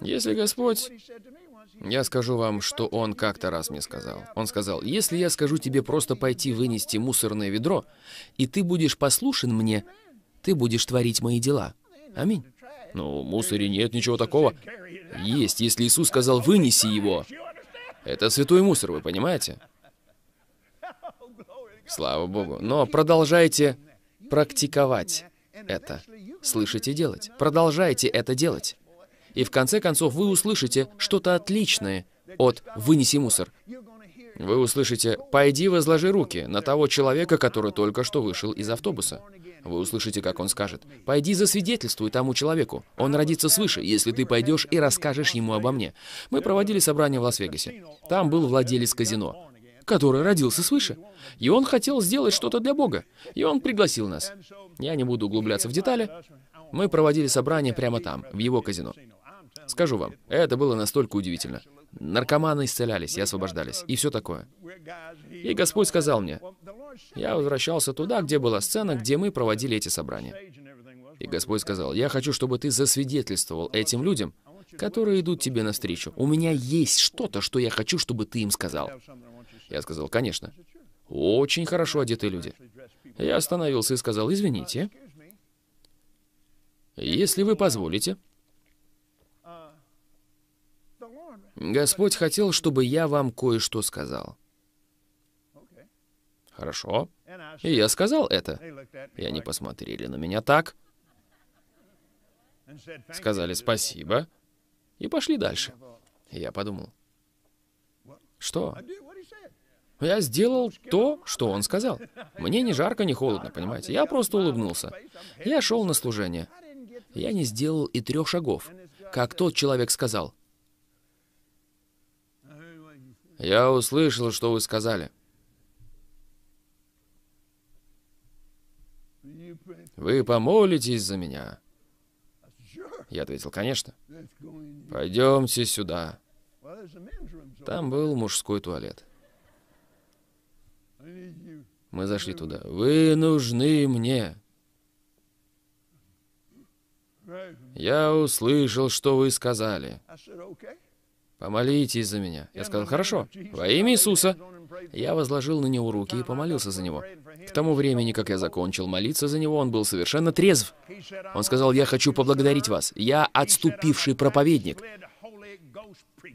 Speaker 6: Если Господь... Я скажу вам, что Он как-то раз мне сказал. Он сказал, если я скажу тебе просто пойти вынести мусорное ведро, и ты будешь послушен мне, ты будешь творить мои дела. Аминь. Ну, в мусоре нет ничего такого. Есть, если Иисус сказал, вынеси его. Это святой мусор, вы понимаете? Слава Богу. Но продолжайте практиковать это. Слышите делать. Продолжайте это делать. И в конце концов вы услышите что-то отличное от «вынеси мусор». Вы услышите «пойди возложи руки» на того человека, который только что вышел из автобуса. Вы услышите, как он скажет «пойди засвидетельствуй тому человеку, он родится свыше, если ты пойдешь и расскажешь ему обо мне». Мы проводили собрание в Лас-Вегасе. Там был владелец казино, который родился свыше. И он хотел сделать что-то для Бога. И он пригласил нас. Я не буду углубляться в детали. Мы проводили собрание прямо там, в его казино. Скажу вам, это было настолько удивительно. Наркоманы исцелялись и освобождались, и все такое. И Господь сказал мне, я возвращался туда, где была сцена, где мы проводили эти собрания. И Господь сказал, я хочу, чтобы ты засвидетельствовал этим людям, которые идут тебе навстречу. У меня есть что-то, что я хочу, чтобы ты им сказал. Я сказал, конечно. Очень хорошо одетые люди. Я остановился и сказал, извините, если вы позволите, Господь хотел, чтобы я вам кое-что сказал. Хорошо. И я сказал это. И они посмотрели на меня так, сказали спасибо и пошли дальше. И я подумал, что? Я сделал то, что он сказал. Мне ни жарко, ни холодно, понимаете? Я просто улыбнулся. Я шел на служение. Я не сделал и трех шагов, как тот человек сказал. Я услышал, что вы сказали. Вы помолитесь за меня? Я ответил, конечно. Пойдемте сюда. Там был мужской туалет. Мы зашли туда. Вы нужны мне. Я услышал, что вы сказали. Помолитесь за меня. Я сказал, хорошо, во имя Иисуса. Я возложил на него руки и помолился за него. К тому времени, как я закончил молиться за него, он был совершенно трезв. Он сказал, я хочу поблагодарить вас. Я отступивший проповедник.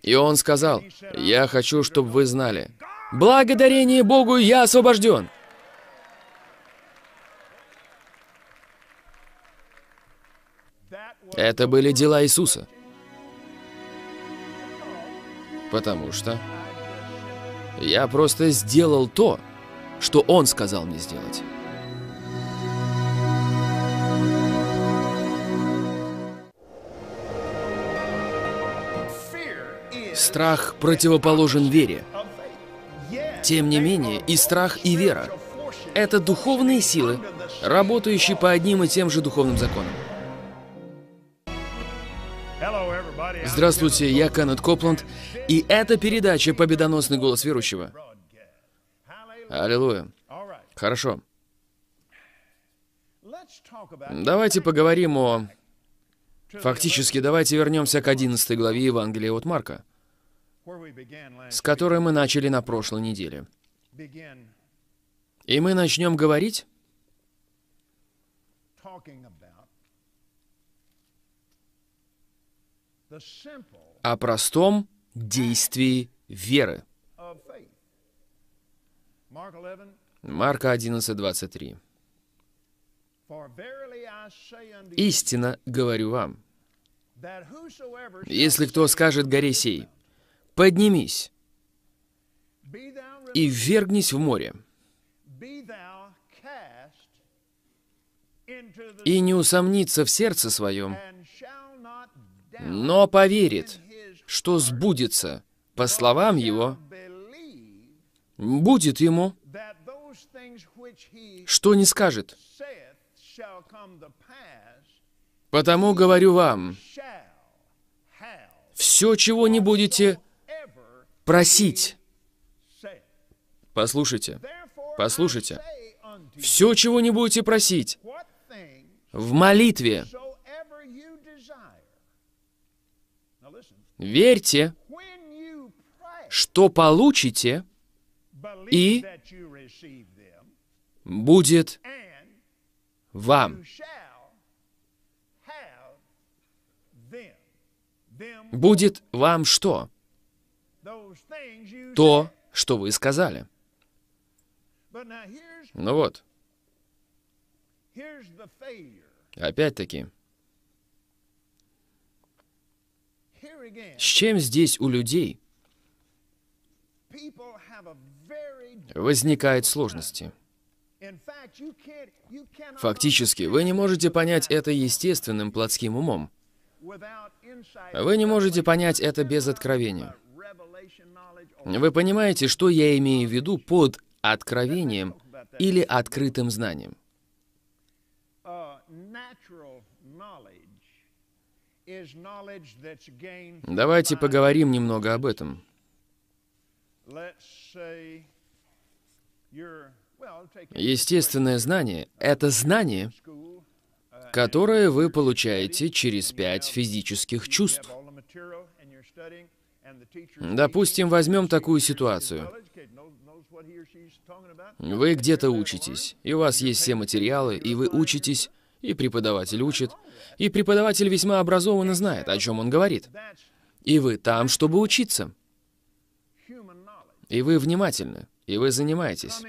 Speaker 6: И он сказал, я хочу, чтобы вы знали. Благодарение Богу, я освобожден. Это были дела Иисуса. Потому что я просто сделал то, что он сказал мне сделать. Страх противоположен вере. Тем не менее, и страх, и вера — это духовные силы, работающие по одним и тем же духовным законам. Здравствуйте, я Кеннет Копланд, и это передача «Победоносный голос верующего». Аллилуйя. Хорошо. Давайте поговорим о... Фактически, давайте вернемся к 11 главе Евангелия от Марка, с которой мы начали на прошлой неделе. И мы начнем говорить о простом действии веры. Марка 11, 23. «Истинно говорю вам, если кто скажет горе сей, поднимись и ввергнись в море, и не усомнится в сердце своем, но поверит, что сбудется по словам его, будет ему, что не скажет. Потому говорю вам, все, чего не будете просить, послушайте, послушайте, все, чего не будете просить, в молитве, Верьте, что получите, и будет вам. Будет вам что? То, что вы сказали. Ну вот. Опять-таки. С чем здесь у людей возникают сложности? Фактически, вы не можете понять это естественным плотским умом. Вы не можете понять это без откровения. Вы понимаете, что я имею в виду под откровением или открытым знанием? Давайте поговорим немного об этом. Естественное знание — это знание, которое вы получаете через пять физических чувств. Допустим, возьмем такую ситуацию. Вы где-то учитесь, и у вас есть все материалы, и вы учитесь, и преподаватель учит, и преподаватель весьма образованно знает, о чем он говорит. И вы там, чтобы учиться. И вы внимательны, и вы занимаетесь.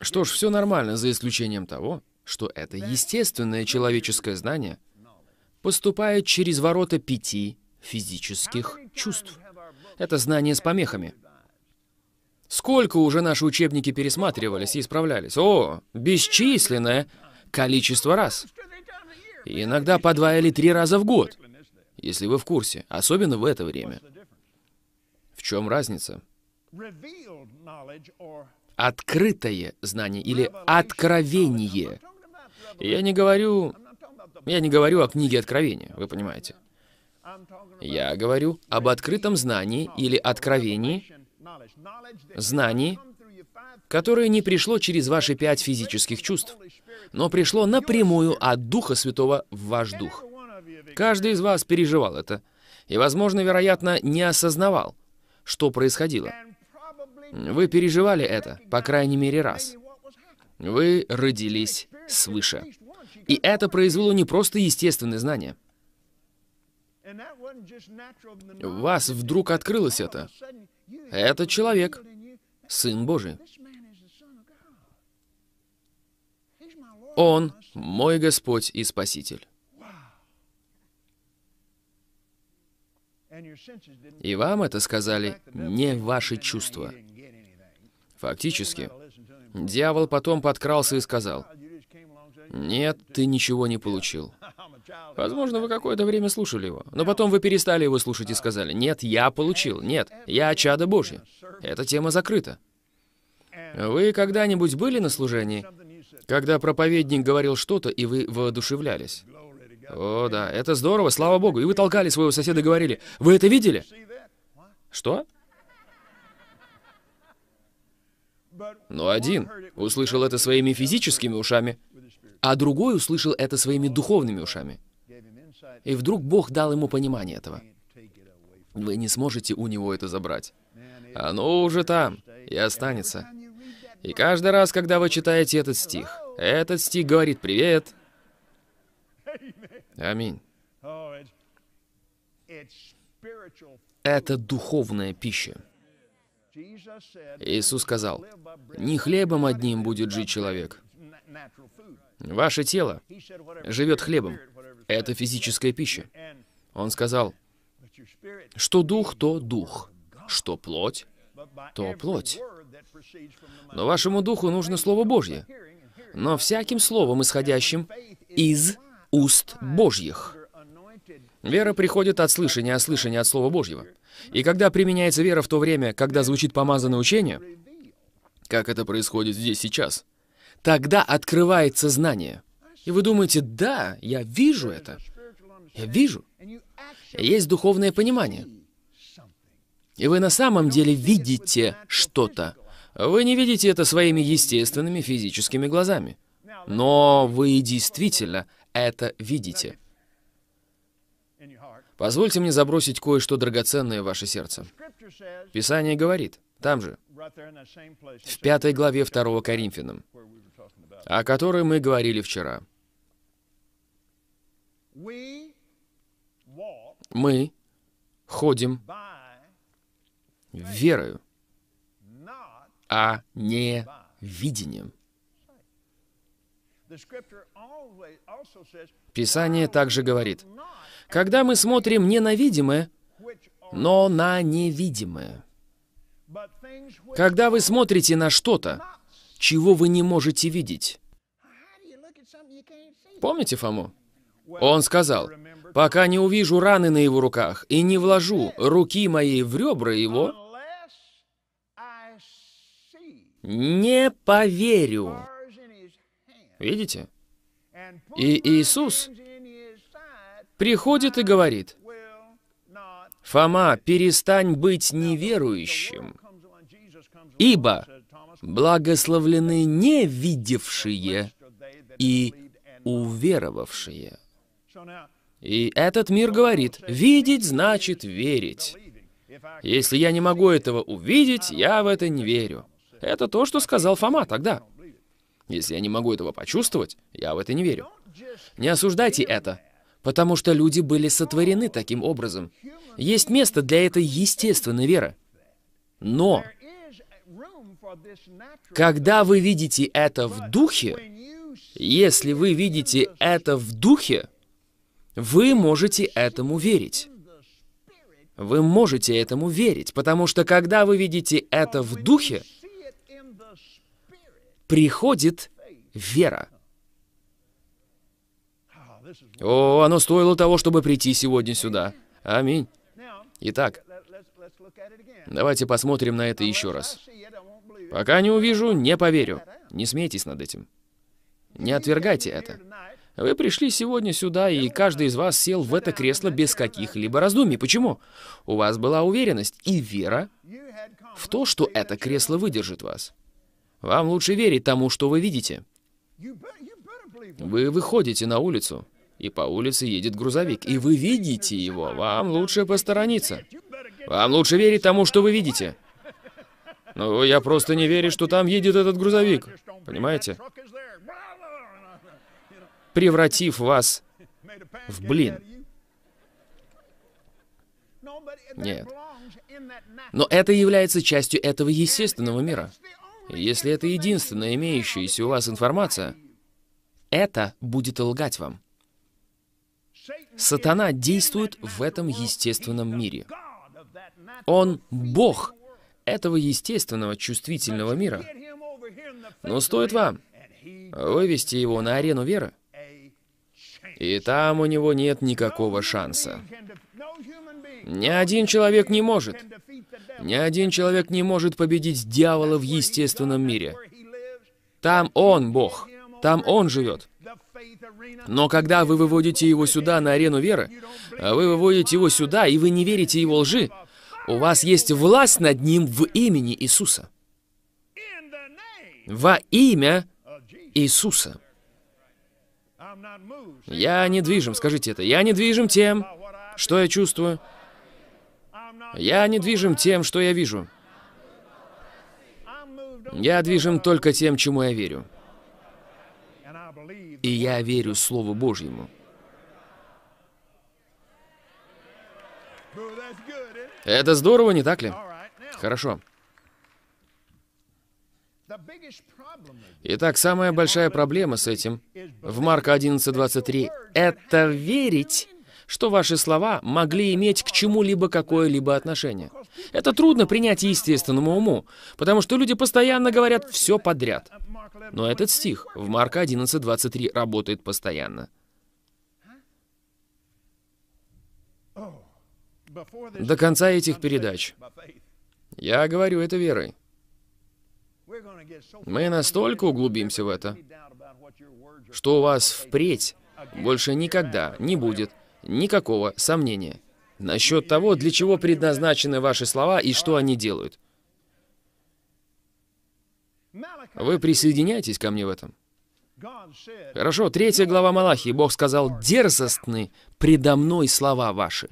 Speaker 6: Что ж, все нормально, за исключением того, что это естественное человеческое знание поступает через ворота пяти физических чувств. Это знание с помехами. Сколько уже наши учебники пересматривались и исправлялись? О, бесчисленное количество раз. Иногда по два или три раза в год, если вы в курсе, особенно в это время. В чем разница? Открытое знание или откровение. Я не говорю... Я не говорю о книге Откровения, вы понимаете. Я говорю об открытом знании или откровении, знании, которое не пришло через ваши пять физических чувств, но пришло напрямую от Духа Святого в ваш дух. Каждый из вас переживал это, и, возможно, вероятно, не осознавал, что происходило. Вы переживали это, по крайней мере, раз. Вы родились свыше. И это произвело не просто естественное знание. В вас вдруг открылось это. Этот человек — Сын Божий. Он — мой Господь и Спаситель. И вам это сказали не ваши чувства. Фактически, дьявол потом подкрался и сказал, «Нет, ты ничего не получил. Возможно, вы какое-то время слушали его, но потом вы перестали его слушать и сказали, «Нет, я получил. Нет, я чадо Божье. Эта тема закрыта». Вы когда-нибудь были на служении, когда проповедник говорил что-то, и вы воодушевлялись? О, да, это здорово, слава Богу. И вы толкали своего соседа и говорили, «Вы это видели?» Что? Но один услышал это своими физическими ушами, а другой услышал это своими духовными ушами. И вдруг Бог дал ему понимание этого. Вы не сможете у него это забрать. Оно уже там и останется. И каждый раз, когда вы читаете этот стих, этот стих говорит «Привет». Аминь. Это духовная пища. Иисус сказал, «Не хлебом одним будет жить человек, Ваше тело живет хлебом. Это физическая пища. Он сказал, что дух, то дух, что плоть, то плоть. Но вашему духу нужно Слово Божье. Но всяким словом, исходящим из уст Божьих. Вера приходит от слышания, а слышание от Слова Божьего. И когда применяется вера в то время, когда звучит помазанное учение, как это происходит здесь сейчас, тогда открывается знание. И вы думаете, да, я вижу это. Я вижу. Есть духовное понимание. И вы на самом деле видите что-то. Вы не видите это своими естественными физическими глазами. Но вы действительно это видите. Позвольте мне забросить кое-что драгоценное в ваше сердце. Писание говорит, там же, в пятой главе 2 Коринфянам, о которой мы говорили вчера. Мы ходим верою, а не видением. Писание также говорит, когда мы смотрим не на видимое, но на невидимое. Когда вы смотрите на что-то, чего вы не можете видеть. Помните Фому? Он сказал, «Пока не увижу раны на его руках и не вложу руки моей в ребра его, не поверю». Видите? И Иисус приходит и говорит, «Фома, перестань быть неверующим, ибо благословлены не видевшие и уверовавшие». И этот мир говорит, видеть значит верить. Если я не могу этого увидеть, я в это не верю. Это то, что сказал Фома тогда. Если я не могу этого почувствовать, я в это не верю. Не осуждайте это, потому что люди были сотворены таким образом. Есть место для этой естественной веры. Но, когда вы видите это в духе, если вы видите это в духе, вы можете этому верить. Вы можете этому верить, потому что когда вы видите это в духе, приходит вера. О, оно стоило того, чтобы прийти сегодня сюда. Аминь. Итак, давайте посмотрим на это еще раз. Пока не увижу, не поверю. Не смейтесь над этим. Не отвергайте это. Вы пришли сегодня сюда, и каждый из вас сел в это кресло без каких-либо раздумий. Почему? У вас была уверенность и вера в то, что это кресло выдержит вас. Вам лучше верить тому, что вы видите. Вы выходите на улицу, и по улице едет грузовик, и вы видите его. Вам лучше посторониться. Вам лучше верить тому, что вы видите. Ну, я просто не верю, что там едет этот грузовик. Понимаете? Превратив вас в блин. Нет. Но это является частью этого естественного мира. Если это единственная имеющаяся у вас информация, это будет лгать вам. Сатана действует в этом естественном мире. Он Бог этого естественного чувствительного мира. Но стоит вам вывести его на арену веры, и там у него нет никакого шанса. Ни один человек не может. Ни один человек не может победить дьявола в естественном мире. Там он, Бог. Там он живет. Но когда вы выводите его сюда, на арену веры, вы выводите его сюда, и вы не верите его лжи, у вас есть власть над ним в имени Иисуса. Во имя Иисуса. Я недвижим, скажите это. Я недвижим тем, что я чувствую. Я недвижим тем, что я вижу. Я движим только тем, чему я верю. И я верю Слову Божьему. Это здорово, не так ли? Хорошо. Итак, самая большая проблема с этим в Марка 11.23 — это верить, что ваши слова могли иметь к чему-либо какое-либо отношение. Это трудно принять естественному уму, потому что люди постоянно говорят все подряд. Но этот стих в Марка 11.23 работает постоянно. До конца этих передач. Я говорю это верой. Мы настолько углубимся в это, что у вас впредь больше никогда не будет никакого сомнения насчет того, для чего предназначены ваши слова и что они делают. Вы присоединяетесь ко мне в этом? Хорошо, третья глава Малахии. Бог сказал, «Дерзостны предо мной слова ваши».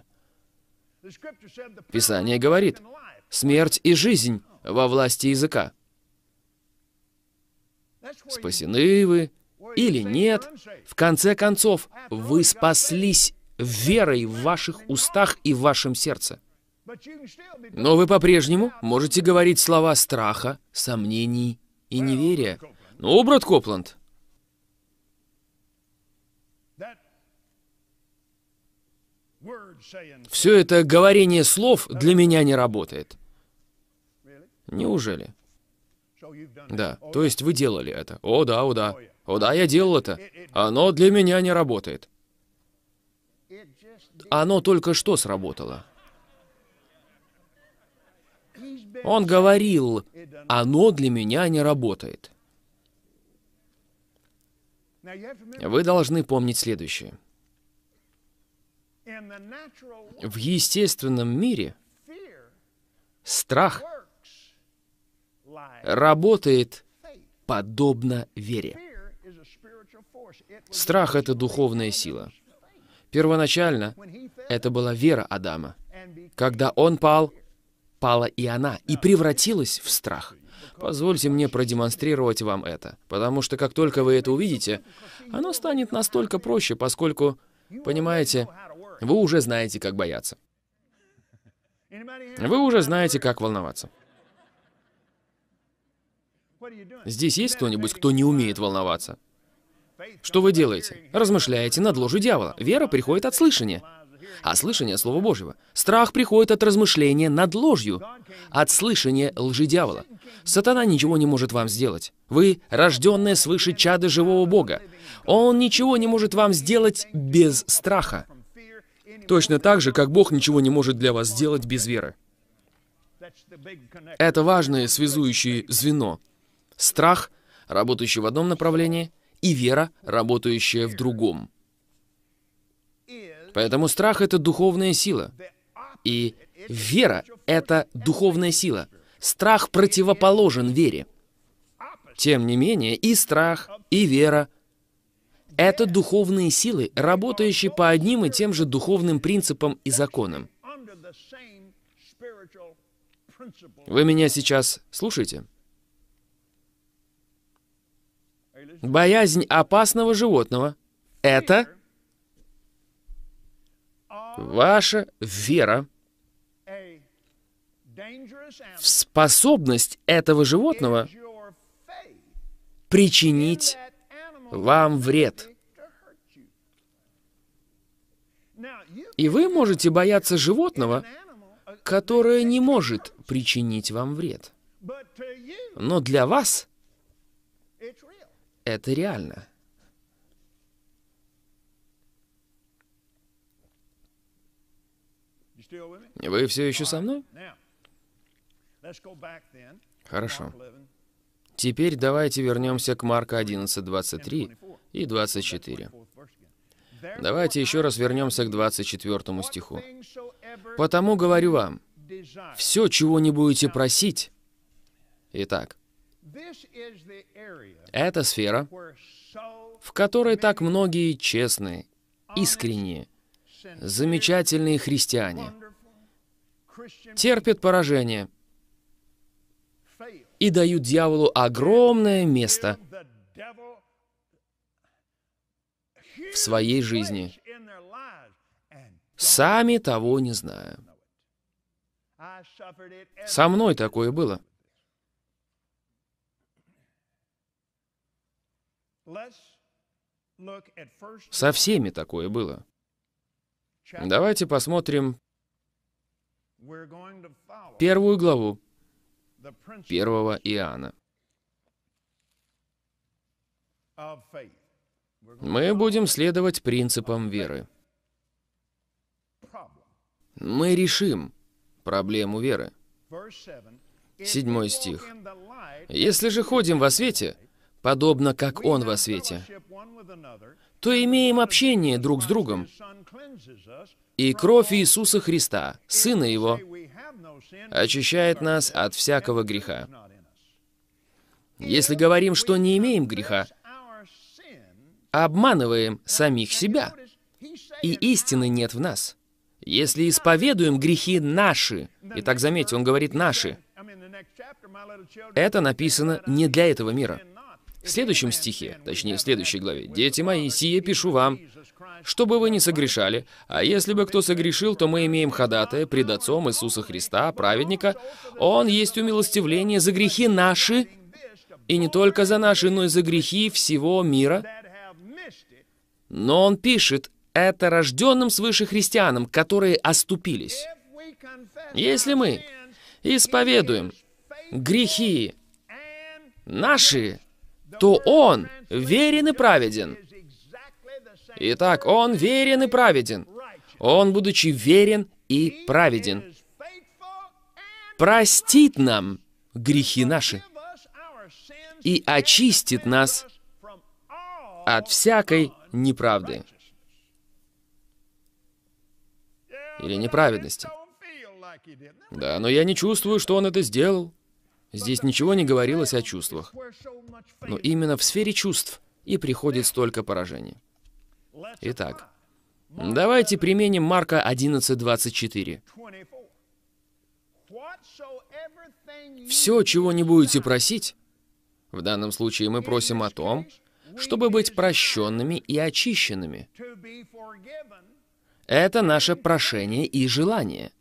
Speaker 6: Писание говорит, смерть и жизнь во власти языка. Спасены вы или нет, в конце концов, вы спаслись верой в ваших устах и в вашем сердце. Но вы по-прежнему можете говорить слова страха, сомнений и неверия. Ну, брат Копланд, все это говорение слов для меня не работает. Неужели? Да, то есть вы делали это. О, да, о, да. О, да, я делал это. Оно для меня не работает. Оно только что сработало. Он говорил, оно для меня не работает. Вы должны помнить следующее. В естественном мире страх работает подобно вере. Страх — это духовная сила. Первоначально это была вера Адама. Когда он пал, пала и она, и превратилась в страх. Позвольте мне продемонстрировать вам это, потому что как только вы это увидите, оно станет настолько проще, поскольку, понимаете, вы уже знаете, как бояться. Вы уже знаете, как волноваться. Здесь есть кто-нибудь, кто не умеет волноваться? Что вы делаете? Размышляете над ложью дьявола. Вера приходит от слышания. А слышание — Слова Божьего. Страх приходит от размышления над ложью, от слышания лжи дьявола. Сатана ничего не может вам сделать. Вы — рожденное свыше чада живого Бога. Он ничего не может вам сделать без страха. Точно так же, как Бог ничего не может для вас сделать без веры. Это важное связующее звено. Страх, работающий в одном направлении, и вера, работающая в другом. Поэтому страх — это духовная сила. И вера — это духовная сила. Страх противоположен вере. Тем не менее, и страх, и вера это духовные силы, работающие по одним и тем же духовным принципам и законам. Вы меня сейчас слушаете? Боязнь опасного животного — это ваша вера в способность этого животного причинить вам вред. И вы можете бояться животного, которое не может причинить вам вред. Но для вас это реально. Вы все еще со мной? Хорошо. Теперь давайте вернемся к Марка 11, 23 и 24. Давайте еще раз вернемся к 24 стиху. «Потому говорю вам, все, чего не будете просить...» Итак, это сфера, в которой так многие честные, искренние, замечательные христиане терпят поражение – и дают дьяволу огромное место в своей жизни, сами того не зная. Со мной такое было. Со всеми такое было. Давайте посмотрим первую главу 1 Иоанна. Мы будем следовать принципам веры. Мы решим проблему веры. Седьмой стих. «Если же ходим во свете, подобно как Он во свете, то имеем общение друг с другом, и кровь Иисуса Христа, Сына Его, очищает нас от всякого греха. Если говорим, что не имеем греха, обманываем самих себя, и истины нет в нас. если исповедуем грехи наши, и так заметьте, он говорит «наши», это написано не для этого мира. В следующем стихе, точнее, в следующей главе, «Дети мои, сие пишу вам, чтобы вы не согрешали, а если бы кто согрешил, то мы имеем ходатая пред Отцом Иисуса Христа, праведника. Он есть умилостивление за грехи наши, и не только за наши, но и за грехи всего мира. Но он пишет это рожденным свыше христианам, которые оступились. Если мы исповедуем грехи наши, то Он верен и праведен. Итак, Он верен и праведен. Он, будучи верен и праведен, простит нам грехи наши и очистит нас от всякой неправды или неправедности. Да, но я не чувствую, что он это сделал. Здесь ничего не говорилось о чувствах. Но именно в сфере чувств и приходит столько поражений. Итак, давайте применим Марка 11.24. Все, чего не будете просить, в данном случае мы просим о том, чтобы быть прощенными и очищенными. Это наше прошение и желание.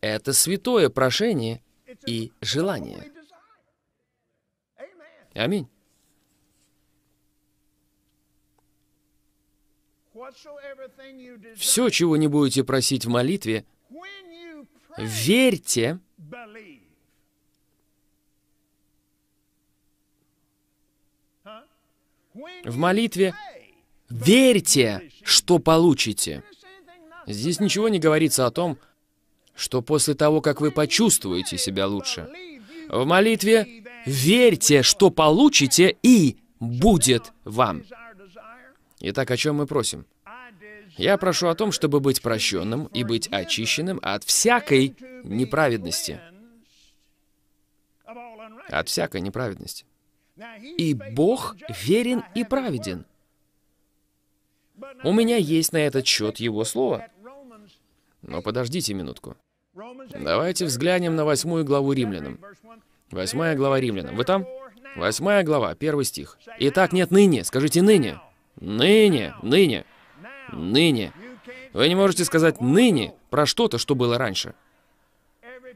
Speaker 6: Это святое прошение и желание. Аминь. Все, чего не будете просить в молитве, верьте, в молитве верьте, что получите. Здесь ничего не говорится о том, что после того, как вы почувствуете себя лучше. В молитве верьте, что получите, и будет вам. Итак, о чем мы просим? Я прошу о том, чтобы быть прощенным и быть очищенным от всякой неправедности. От всякой неправедности. И Бог верен и праведен. У меня есть на этот счет Его Слово. Но подождите минутку. Давайте взглянем на восьмую главу Римлянам. Восьмая глава Римлянам. Вы там? Восьмая глава, первый стих. Итак, нет ныне. Скажите ныне. Ныне, ныне, ныне. Вы не можете сказать ныне про что-то, что было раньше.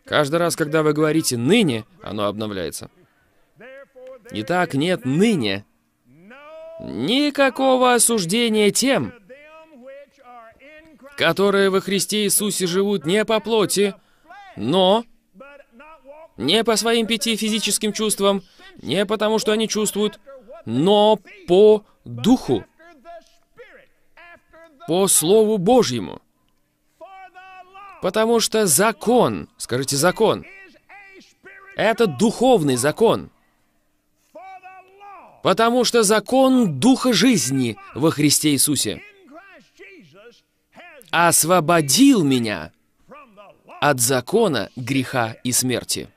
Speaker 6: Каждый раз, когда вы говорите «ныне», оно обновляется. Итак, нет ныне никакого осуждения тем, которые во Христе Иисусе живут не по плоти, но не по своим пяти физическим чувствам, не потому, что они чувствуют, но по Духу, по Слову Божьему. Потому что закон, скажите закон, это духовный закон. Потому что закон Духа жизни во Христе Иисусе освободил меня от закона греха и смерти.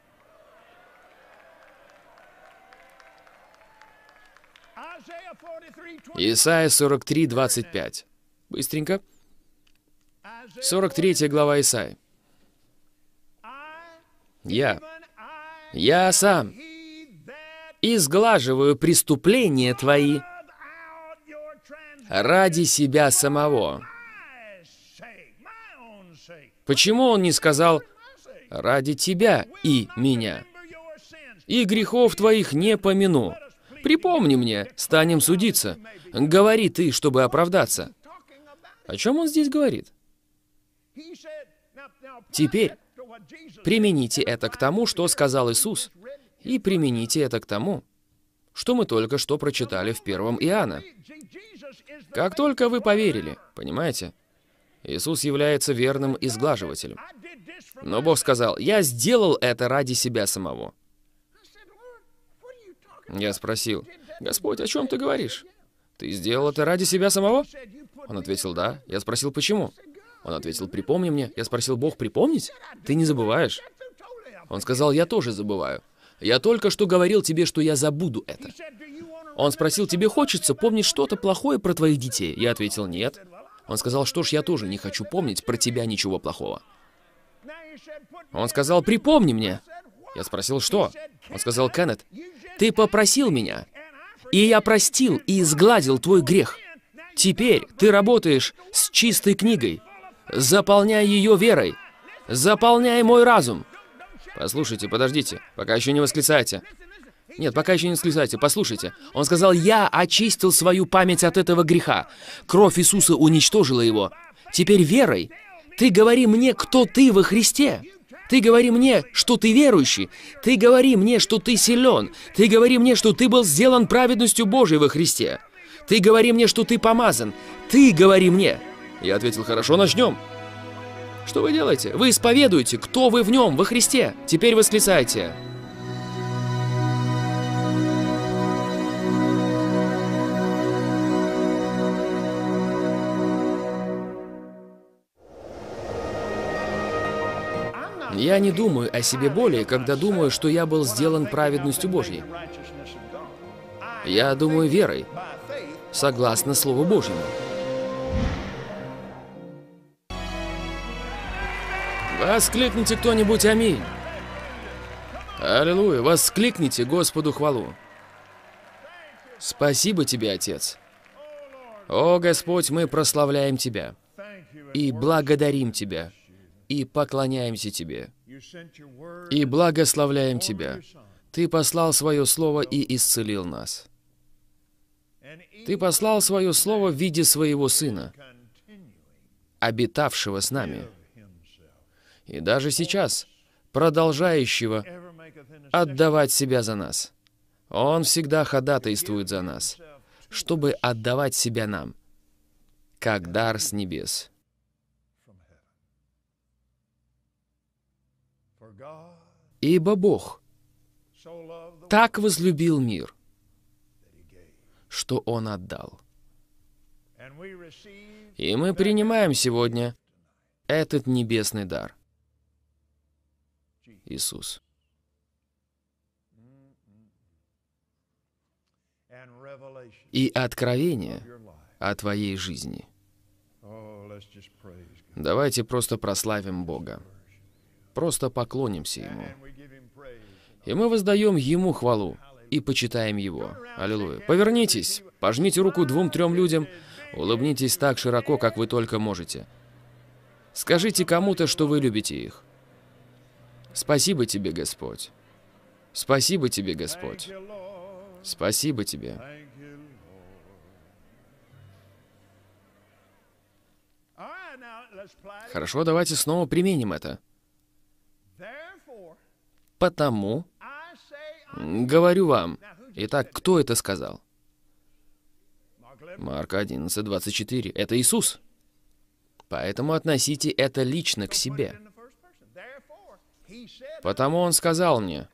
Speaker 6: Исайя 43, 25. Быстренько. 43 глава Исаи. Я, я сам изглаживаю преступления твои ради себя самого. Почему он не сказал «ради тебя и меня»? «И грехов твоих не помяну». Припомни мне, станем судиться. Говори ты, чтобы оправдаться. О чем он здесь говорит? Теперь примените это к тому, что сказал Иисус, и примените это к тому, что мы только что прочитали в первом Иоанна. Как только вы поверили, понимаете, Иисус является верным изглаживателем. Но Бог сказал, «Я сделал это ради себя самого». Я спросил, «Господь, о чем ты говоришь? Ты сделал это ради себя самого?» Он ответил, «Да». Я спросил, «Почему?» Он ответил, «Припомни мне». Я спросил, «Бог, припомнить? Ты не забываешь?» Он сказал, «Я тоже забываю. Я только что говорил тебе, что я забуду это». Он спросил, «Тебе хочется помнить что-то плохое про твоих детей?» Я ответил, «Нет». Он сказал, что ж, я тоже не хочу помнить про тебя ничего плохого. Он сказал, припомни мне. Я спросил, что? Он сказал, Кеннет, ты попросил меня, и я простил и изгладил твой грех. Теперь ты работаешь с чистой книгой. Заполняй ее верой. Заполняй мой разум. Послушайте, подождите, пока еще не восклицайте. Нет, пока еще не восклицайте, послушайте. Он сказал, я очистил свою память от этого греха. Кровь Иисуса уничтожила его. Теперь верой ты говори мне, кто ты во Христе. Ты говори мне, что ты верующий. Ты говори мне, что ты силен. Ты говори мне, что ты был сделан праведностью Божией во Христе. Ты говори мне, что ты помазан. Ты говори мне. Я ответил, хорошо, начнем. Что вы делаете? Вы исповедуете, кто вы в нем, во Христе. Теперь восклицайте. Я не думаю о себе более, когда думаю, что я был сделан праведностью Божьей. Я думаю верой, согласно Слову Божьему. Воскликните кто-нибудь «Аминь». Аллилуйя, воскликните Господу хвалу. Спасибо тебе, Отец. О, Господь, мы прославляем Тебя и благодарим Тебя и поклоняемся Тебе, и благословляем Тебя. Ты послал Свое Слово и исцелил нас. Ты послал Свое Слово в виде Своего Сына, обитавшего с нами, и даже сейчас продолжающего отдавать себя за нас. Он всегда ходатайствует за нас, чтобы отдавать себя нам, как дар с небес. Ибо Бог так возлюбил мир, что Он отдал. И мы принимаем сегодня этот небесный дар. Иисус. И откровение о твоей жизни. Давайте просто прославим Бога. Просто поклонимся Ему. И мы воздаем Ему хвалу и почитаем Его. Аллилуйя. Повернитесь, пожмите руку двум-трем людям, улыбнитесь так широко, как вы только можете. Скажите кому-то, что вы любите их. Спасибо тебе, Господь. Спасибо тебе, Господь. Спасибо тебе. Хорошо, давайте снова применим это. Потому, говорю вам, итак, кто это сказал? Марк 11, 24. Это Иисус. Поэтому относите это лично к себе. Потому Он сказал мне,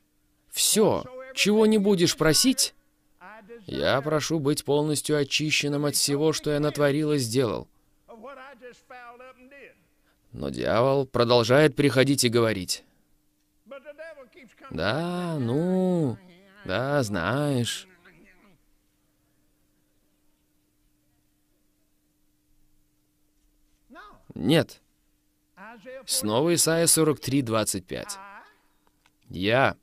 Speaker 6: «Все, чего не будешь просить, я прошу быть полностью очищенным от всего, что я натворил и сделал». Но дьявол продолжает приходить и говорить, да, ну, да, знаешь. Нет. Снова Исайя 43, 25. Я,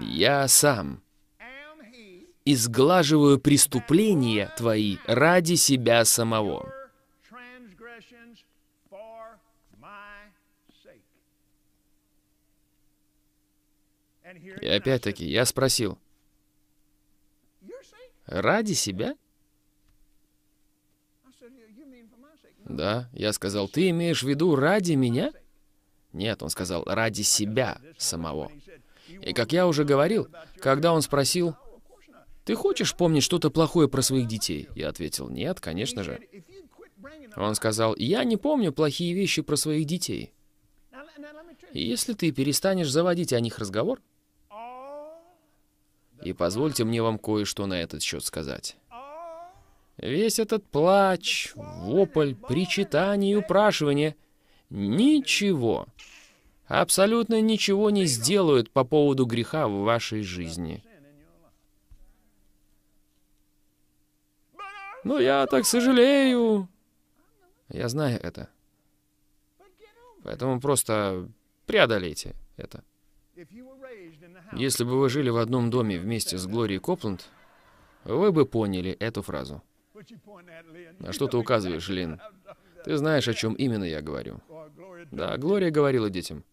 Speaker 6: я сам изглаживаю преступления твои ради себя самого. И опять-таки я спросил, ради себя? Да, я сказал, ты имеешь в виду ради меня? Нет, он сказал, ради себя самого. И как я уже говорил, когда он спросил, ты хочешь помнить что-то плохое про своих детей? Я ответил, нет, конечно же. Он сказал, я не помню плохие вещи про своих детей. И если ты перестанешь заводить о них разговор, и позвольте мне вам кое-что на этот счет сказать. Весь этот плач, вопль, причитание и упрашивание ничего, абсолютно ничего не сделают по поводу греха в вашей жизни. Но я так сожалею. Я знаю это. Поэтому просто преодолейте это. Если бы вы жили в одном доме вместе с Глорией Копланд, вы бы поняли эту фразу. На что ты указываешь, Лин? Ты знаешь, о чем именно я говорю. Да, Глория говорила детям.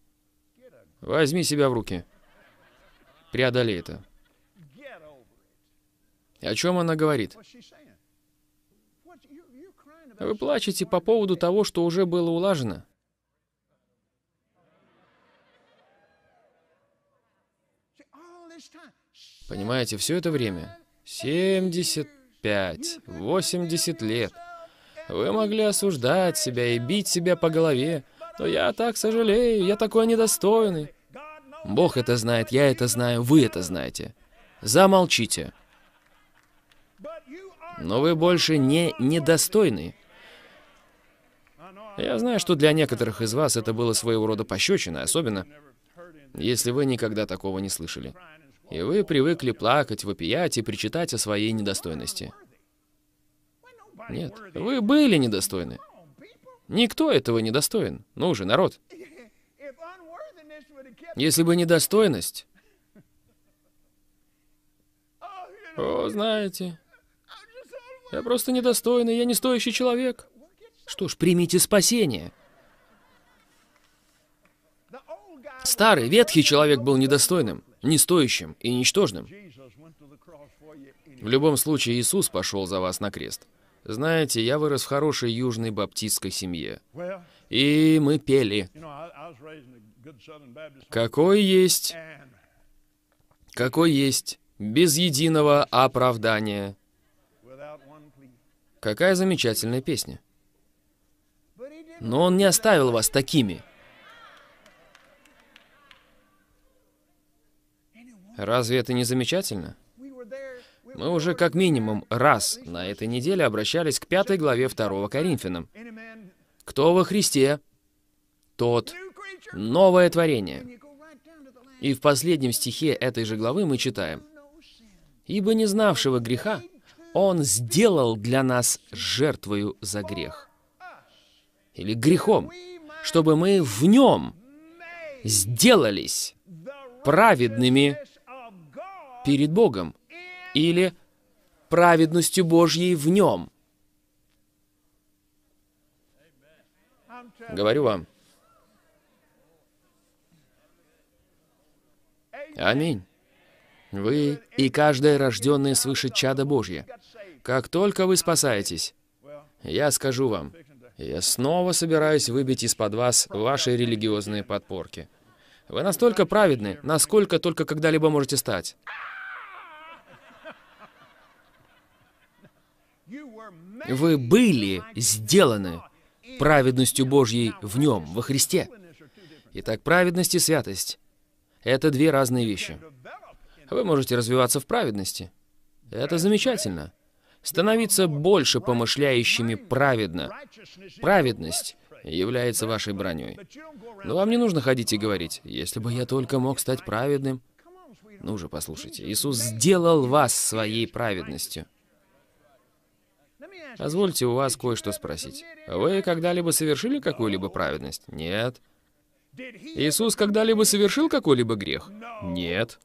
Speaker 6: Возьми себя в руки. Преодолей это. О чем она говорит? Вы плачете по поводу того, что уже было улажено. Понимаете, все это время, 75, 80 лет, вы могли осуждать себя и бить себя по голове, но я так сожалею, я такой недостойный. Бог это знает, я это знаю, вы это знаете. Замолчите. Но вы больше не недостойны. Я знаю, что для некоторых из вас это было своего рода пощечина, особенно если вы никогда такого не слышали. И вы привыкли плакать, вопиять и причитать о своей недостойности. Нет, вы были недостойны. Никто этого не достоин. Ну же, народ. Если бы недостойность... О, знаете, я просто недостойный, я не стоящий человек. Что ж, примите спасение. Старый, ветхий человек был недостойным, не стоящим и ничтожным. В любом случае, Иисус пошел за вас на крест. Знаете, я вырос в хорошей южной баптистской семье. И мы пели. Какой есть, какой есть, без единого оправдания. Какая замечательная песня. Но Он не оставил вас такими. Разве это не замечательно? Мы уже как минимум раз на этой неделе обращались к пятой главе 2 Коринфянам. Кто во Христе, тот новое творение. И в последнем стихе этой же главы мы читаем, «Ибо не знавшего греха Он сделал для нас жертвою за грех». Или грехом, чтобы мы в нем сделались праведными перед Богом или праведностью Божьей в нем. Говорю вам. Аминь. Вы и каждое рожденное свыше чада Божье. Как только вы спасаетесь, я скажу вам, я снова собираюсь выбить из-под вас ваши религиозные подпорки. Вы настолько праведны, насколько только когда-либо можете стать. Вы были сделаны праведностью Божьей в Нем, во Христе. Итак, праведность и святость — это две разные вещи. Вы можете развиваться в праведности. Это замечательно. Становиться больше помышляющими праведно. Праведность является вашей броней. Но вам не нужно ходить и говорить, если бы я только мог стать праведным. Ну же, послушайте, Иисус сделал вас своей праведностью. Позвольте у вас кое-что спросить. Вы когда-либо совершили какую-либо праведность? Нет. Иисус когда-либо совершил какой-либо грех? Нет.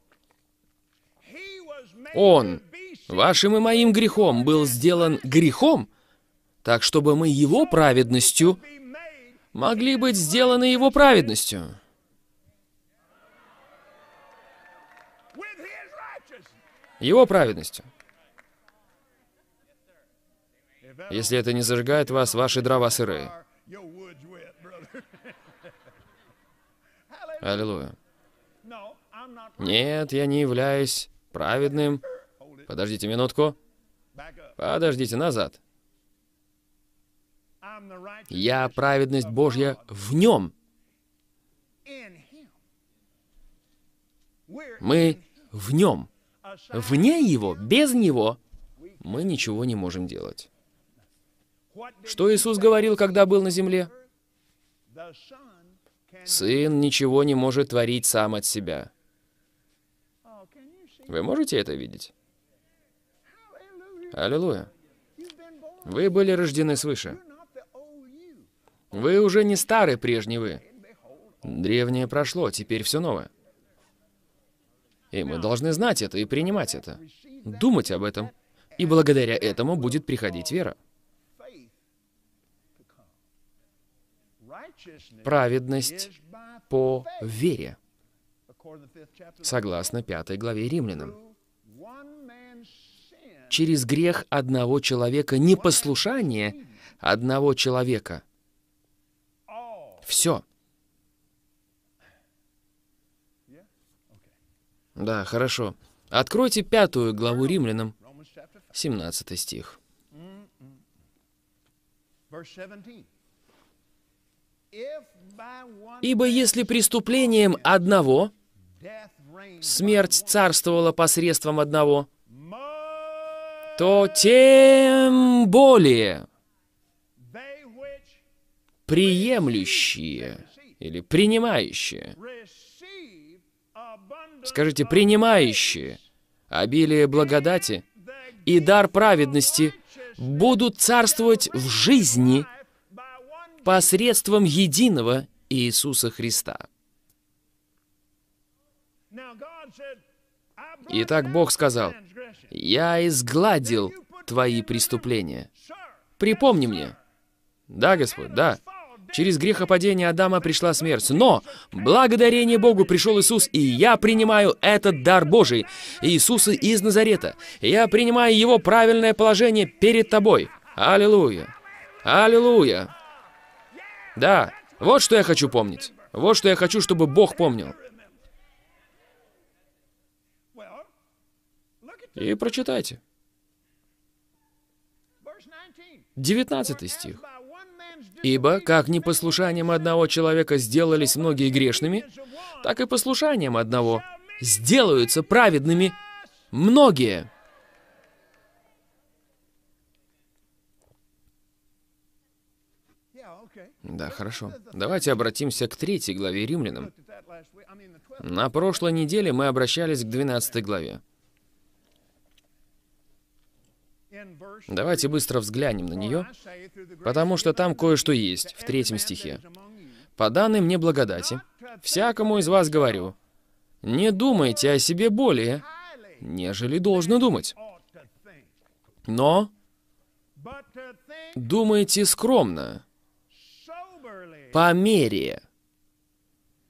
Speaker 6: Он, вашим и моим грехом, был сделан грехом, так чтобы мы его праведностью могли быть сделаны его праведностью. Его праведностью. Если это не зажигает вас, ваши дрова сырые. Аллилуйя. Нет, я не являюсь праведным. Подождите минутку. Подождите назад. Я праведность Божья в нем. Мы в нем. Вне его, без него, мы ничего не можем делать. Что Иисус говорил, когда был на земле? Сын ничего не может творить сам от себя. Вы можете это видеть? Аллилуйя. Вы были рождены свыше. Вы уже не старый прежний вы. Древнее прошло, теперь все новое. И мы должны знать это и принимать это. Думать об этом. И благодаря этому будет приходить вера. Праведность по вере. Согласно пятой главе Римлянам. Через грех одного человека, непослушание одного человека. Все. Да, хорошо. Откройте пятую главу Римлянам, 17 стих. «Ибо если преступлением одного смерть царствовала посредством одного, то тем более приемлющие или принимающие, скажите, принимающие обилие благодати и дар праведности будут царствовать в жизни посредством единого Иисуса Христа. Итак, Бог сказал, «Я изгладил твои преступления». Припомни мне. Да, Господь, да. Через грехопадение Адама пришла смерть. Но, благодарение Богу, пришел Иисус, и я принимаю этот дар Божий, Иисуса из Назарета. Я принимаю Его правильное положение перед тобой. Аллилуйя! Аллилуйя! Да, вот что я хочу помнить. Вот что я хочу, чтобы Бог помнил. И прочитайте. 19 стих. Ибо, как непослушанием одного человека сделались многие грешными, так и послушанием одного сделаются праведными многие. Да, хорошо. Давайте обратимся к третьей главе Римлянам. На прошлой неделе мы обращались к 12 главе. Давайте быстро взглянем на нее, потому что там кое-что есть в третьем стихе. «По данной мне благодати, всякому из вас говорю, не думайте о себе более, нежели должно думать. Но думайте скромно, по мере».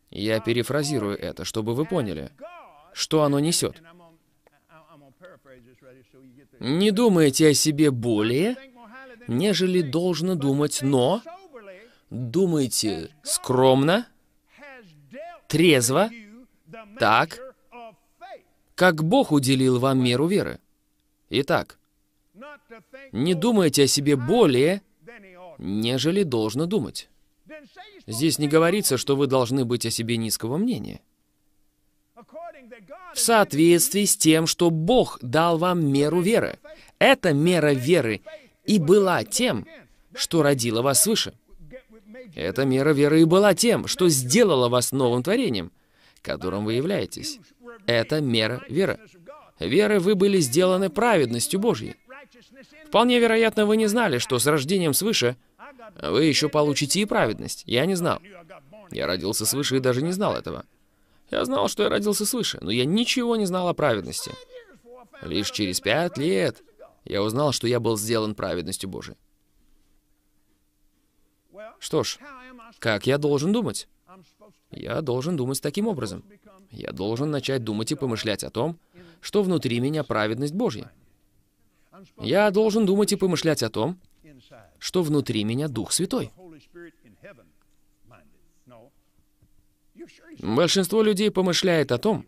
Speaker 6: Я перефразирую это, чтобы вы поняли, что оно несет. Не думайте о себе более, нежели должно думать, но думайте скромно, трезво, так, как Бог уделил вам меру веры. Итак, не думайте о себе более, нежели должно думать. Здесь не говорится, что вы должны быть о себе низкого мнения в соответствии с тем, что Бог дал вам меру веры. Эта мера веры и была тем, что родила вас свыше. Эта мера веры и была тем, что сделала вас новым творением, которым вы являетесь. Это мера веры. Веры вы были сделаны праведностью Божьей. Вполне вероятно, вы не знали, что с рождением свыше вы еще получите и праведность. Я не знал. Я родился свыше и даже не знал этого. Я знал, что я родился свыше, но я ничего не знал о праведности. Лишь через пять лет я узнал, что я был сделан праведностью Божией. Что ж, как я должен думать? Я должен думать таким образом. Я должен начать думать и помышлять о том, что внутри меня праведность Божья. Я должен думать и помышлять о том, что внутри меня Дух Святой. Большинство людей помышляет о том,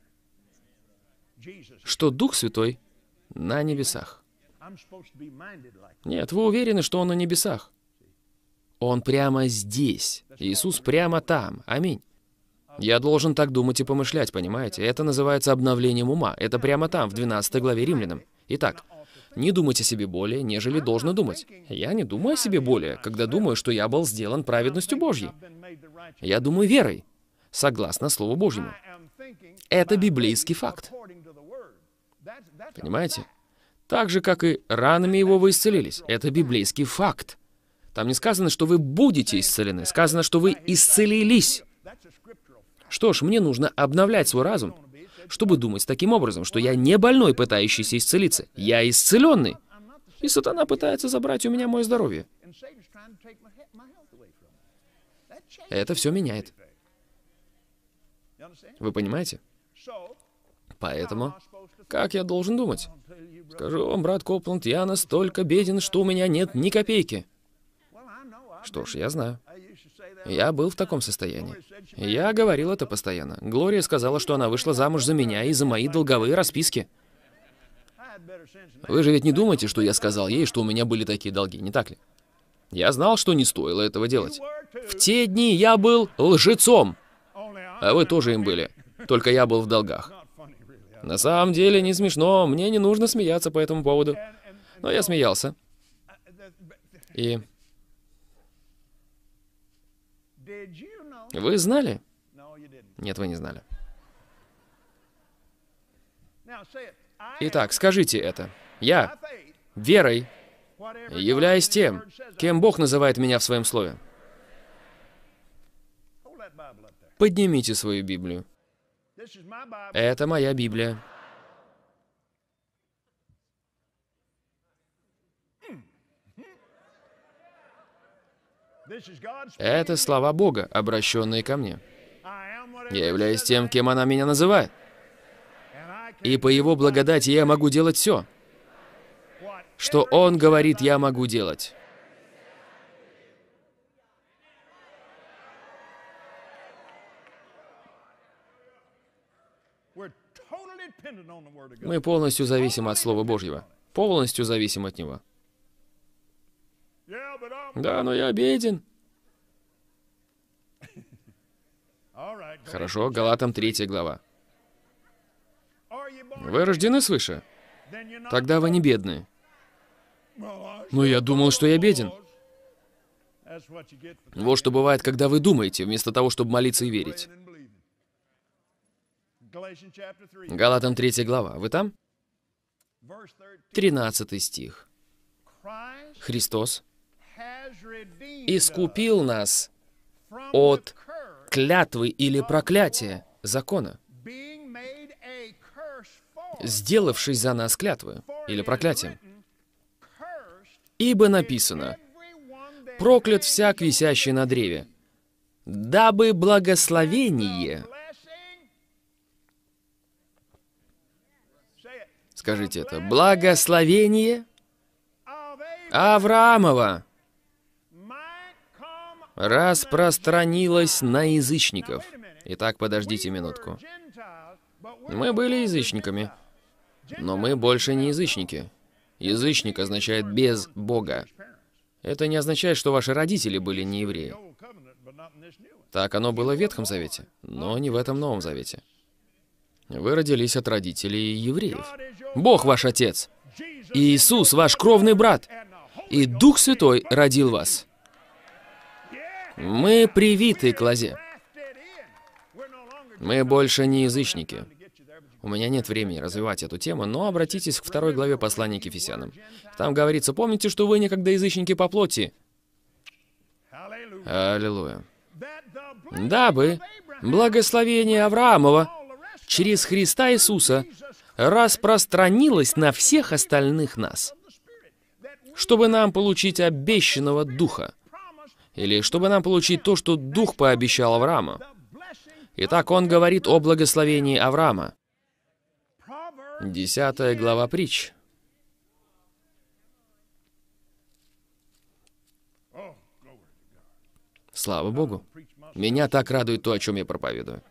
Speaker 6: что Дух Святой на небесах. Нет, вы уверены, что Он на небесах? Он прямо здесь. Иисус прямо там. Аминь. Я должен так думать и помышлять, понимаете? Это называется обновлением ума. Это прямо там, в 12 главе Римлянам. Итак, не думайте о себе более, нежели должно думать. Я не думаю о себе более, когда думаю, что я был сделан праведностью Божьей. Я думаю верой согласно Слову Божьему. Это библейский факт. Понимаете? Так же, как и ранами его вы исцелились. Это библейский факт. Там не сказано, что вы будете исцелены. Сказано, что вы исцелились. Что ж, мне нужно обновлять свой разум, чтобы думать таким образом, что я не больной, пытающийся исцелиться. Я исцеленный. И сатана пытается забрать у меня мое здоровье. Это все меняет. Вы понимаете? Поэтому, как я должен думать? Скажу вам, брат Копланд, я настолько беден, что у меня нет ни копейки. Что ж, я знаю. Я был в таком состоянии. Я говорил это постоянно. Глория сказала, что она вышла замуж за меня и за мои долговые расписки. Вы же ведь не думаете, что я сказал ей, что у меня были такие долги, не так ли? Я знал, что не стоило этого делать. В те дни я был лжецом, а вы тоже им были, только я был в долгах. На самом деле не смешно, мне не нужно смеяться по этому поводу. Но я смеялся. И вы знали? Нет, вы не знали. Итак, скажите это. Я, верой, являюсь тем, кем Бог называет меня в своем слове. Поднимите свою Библию. Это моя Библия. Это слова Бога, обращенные ко мне. Я являюсь тем, кем она меня называет. И по Его благодати я могу делать все. Что Он говорит, я могу делать. Мы полностью зависим от Слова Божьего. Полностью зависим от Него. Да, но я беден. Хорошо, Галатам 3 глава. Вы рождены свыше? Тогда вы не бедные. Но я думал, что я беден. Вот что бывает, когда вы думаете, вместо того, чтобы молиться и верить. Галатам 3 глава. Вы там? 13 стих. Христос искупил нас от клятвы или проклятия закона, сделавшись за нас клятвы или проклятием. Ибо написано, «Проклят всяк, висящий на древе, дабы благословение...» Скажите это. Благословение Авраамова распространилось на язычников. Итак, подождите минутку. Мы были язычниками, но мы больше не язычники. Язычник означает «без Бога». Это не означает, что ваши родители были не евреи. Так оно было в Ветхом Завете, но не в этом Новом Завете. Вы родились от родителей евреев. Бог ваш Отец, и Иисус ваш кровный брат, и Дух Святой родил вас. Мы привиты к лозе. Мы больше не язычники. У меня нет времени развивать эту тему, но обратитесь к второй главе послания к Ефесянам. Там говорится, помните, что вы некогда язычники по плоти. Аллилуйя. Дабы благословение Авраамова через Христа Иисуса распространилось на всех остальных нас, чтобы нам получить обещанного Духа, или чтобы нам получить то, что Дух пообещал Аврааму. Итак, он говорит о благословении Авраама. Десятая глава притч. Слава Богу. Меня так радует то, о чем я проповедую.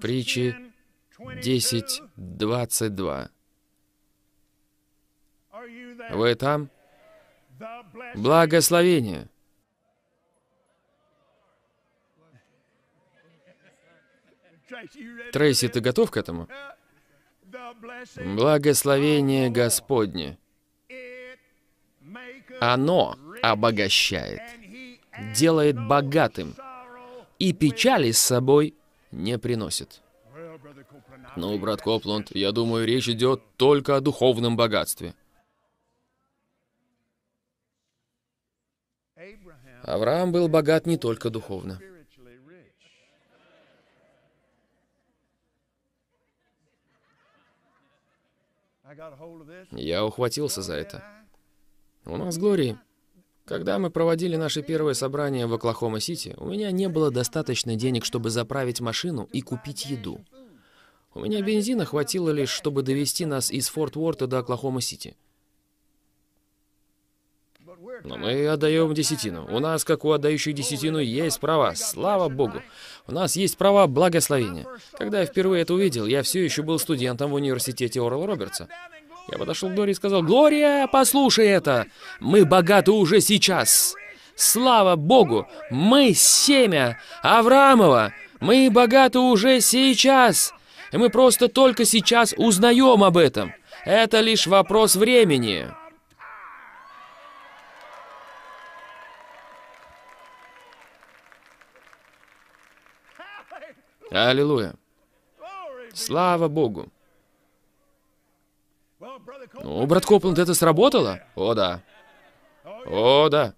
Speaker 6: Притчи 10, 22. Вы там? Благословение. Трейси, ты готов к этому? Благословение Господне. Оно обогащает, делает богатым и печали с собой не приносит. Ну, брат Копланд, я думаю, речь идет только о духовном богатстве. Авраам был богат не только духовно. Я ухватился за это. У нас, Глории, когда мы проводили наше первое собрание в Оклахома-Сити, у меня не было достаточно денег, чтобы заправить машину и купить еду. У меня бензина хватило лишь, чтобы довести нас из Форт Уорта до Оклахома-Сити. Но мы отдаем десятину. У нас, как у отдающих десятину, есть права. Слава Богу. У нас есть права благословения. Когда я впервые это увидел, я все еще был студентом в университете Орла Робертса. Я подошел к Глории и сказал, «Глория, послушай это! Мы богаты уже сейчас! Слава Богу! Мы семя Авраамова! Мы богаты уже сейчас! И мы просто только сейчас узнаем об этом! Это лишь вопрос времени!» Аллилуйя. Слава Богу. Ну, брат Копланд, это сработало? О, да. О, да.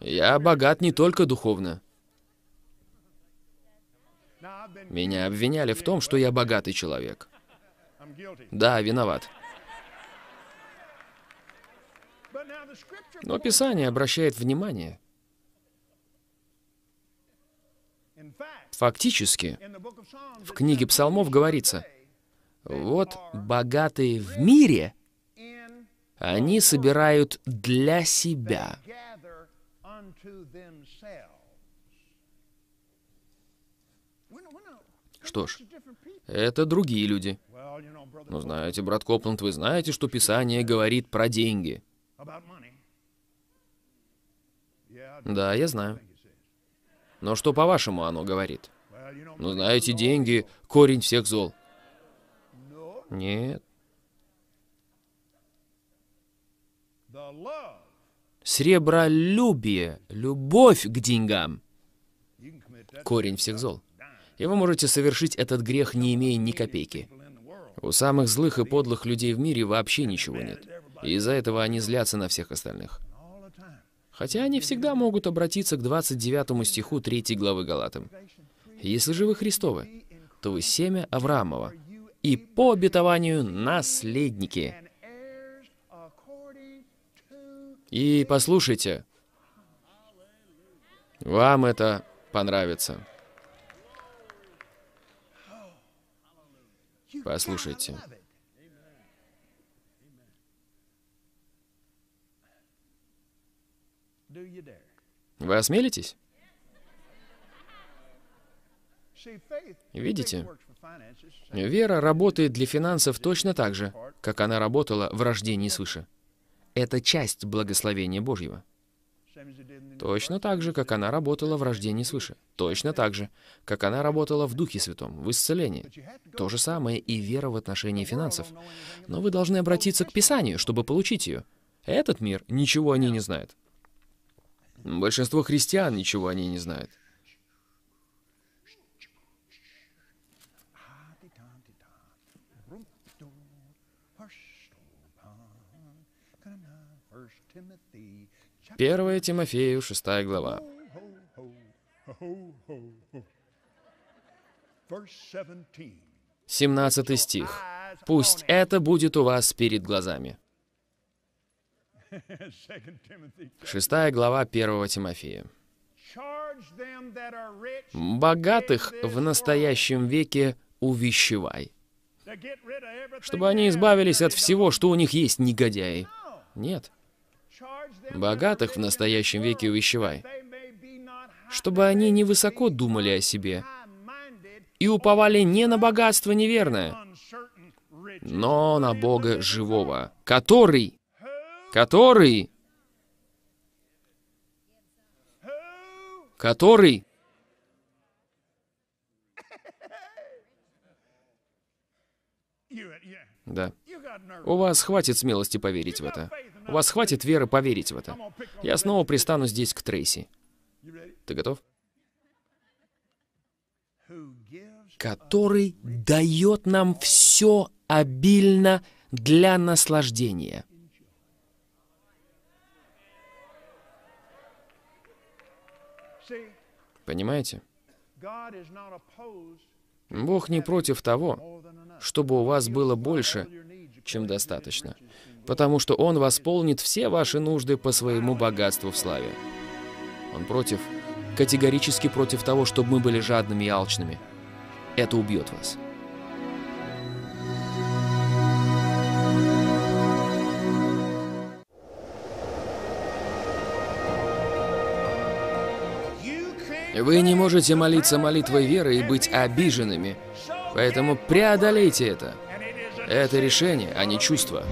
Speaker 6: Я богат не только духовно. Меня обвиняли в том, что я богатый человек. Да, виноват. Но Писание обращает внимание. Фактически, в книге Псалмов говорится, вот богатые в мире, они собирают для себя. Что ж, это другие люди. Ну, знаете, брат Копланд, вы знаете, что Писание говорит про деньги. Да, я знаю. Но что, по-вашему, оно говорит? Ну, знаете, деньги — корень всех зол. Нет. Сребролюбие, любовь к деньгам — корень всех зол. И вы можете совершить этот грех, не имея ни копейки. У самых злых и подлых людей в мире вообще ничего нет. И из-за этого они злятся на всех остальных. Хотя они всегда могут обратиться к 29 стиху 3 главы Галатам. «Если же вы Христовы, то вы семя Авраамова, и по обетованию наследники. И послушайте, вам это понравится. Послушайте. Вы осмелитесь? Видите? Вера работает для финансов точно так же, как она работала в рождении свыше. Это часть благословения Божьего. Точно так же, как она работала в рождении свыше. Точно так же, как она работала в Духе Святом, в исцелении. То же самое и вера в отношении финансов. Но вы должны обратиться к Писанию, чтобы получить ее. Этот мир ничего о ней не знает. Большинство христиан ничего о ней не знает. Первая Тимофею, шестая глава. 17 стих. «Пусть это будет у вас перед глазами». Шестая глава 1 Тимофея. «Богатых в настоящем веке увещевай, чтобы они избавились от всего, что у них есть, негодяи». Нет. Богатых в настоящем веке увещевай, чтобы они не высоко думали о себе и уповали не на богатство неверное, но на Бога живого, который, который, который Да. У вас хватит смелости поверить в это. У вас хватит веры поверить в это. Я снова пристану здесь к Трейси. Ты готов? Который дает нам все обильно для наслаждения. Понимаете? Бог не против того, чтобы у вас было больше, чем достаточно, потому что Он восполнит все ваши нужды по своему богатству в славе. Он против, категорически против того, чтобы мы были жадными и алчными. Это убьет вас. Вы не можете молиться молитвой веры и быть обиженными, поэтому преодолейте это. Это решение, а не чувство.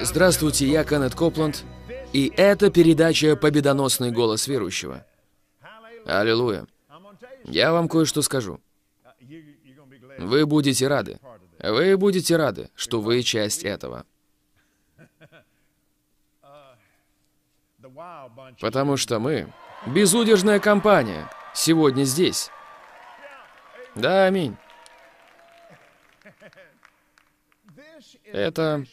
Speaker 6: Здравствуйте, я Кеннет Копланд, и это передача «Победоносный голос верующего». Аллилуйя. Я вам кое-что скажу. Вы будете рады. Вы будете рады, что вы часть этого. Потому что мы, безудержная компания, сегодня здесь. Да, аминь. Это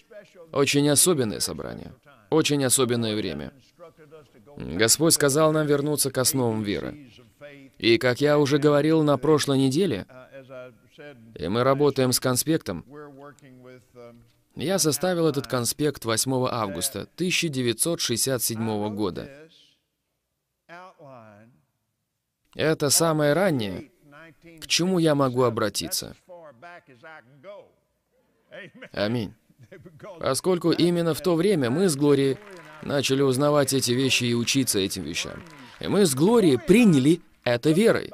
Speaker 6: очень особенное собрание, очень особенное время. Господь сказал нам вернуться к основам веры. И, как я уже говорил на прошлой неделе, и мы работаем с конспектом, я составил этот конспект 8 августа 1967 года. Это самое раннее, к чему я могу обратиться. Аминь. Поскольку именно в то время мы с Глорией начали узнавать эти вещи и учиться этим вещам. И мы с Глорией приняли это верой.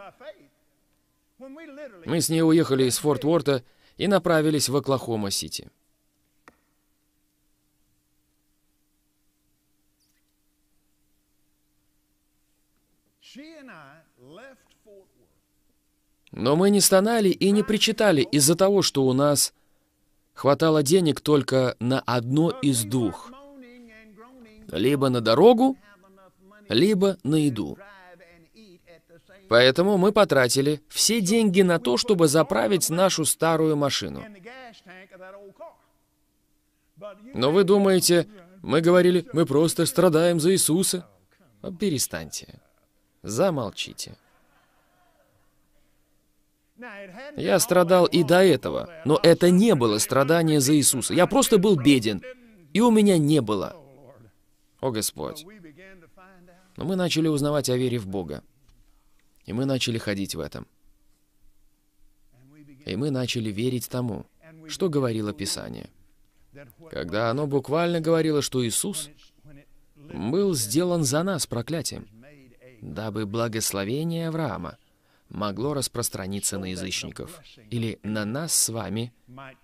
Speaker 6: Мы с ней уехали из Форт Уорта и направились в Оклахома-Сити. Но мы не стонали и не причитали из-за того, что у нас хватало денег только на одно из двух. Либо на дорогу, либо на еду. Поэтому мы потратили все деньги на то, чтобы заправить нашу старую машину. Но вы думаете, мы говорили, мы просто страдаем за Иисуса? Перестаньте. Замолчите. Я страдал и до этого, но это не было страдание за Иисуса. Я просто был беден, и у меня не было. О Господь. Но мы начали узнавать о вере в Бога. И мы начали ходить в этом. И мы начали верить тому, что говорило Писание. Когда оно буквально говорило, что Иисус был сделан за нас проклятием, дабы благословение Авраама могло распространиться на язычников, или на нас с вами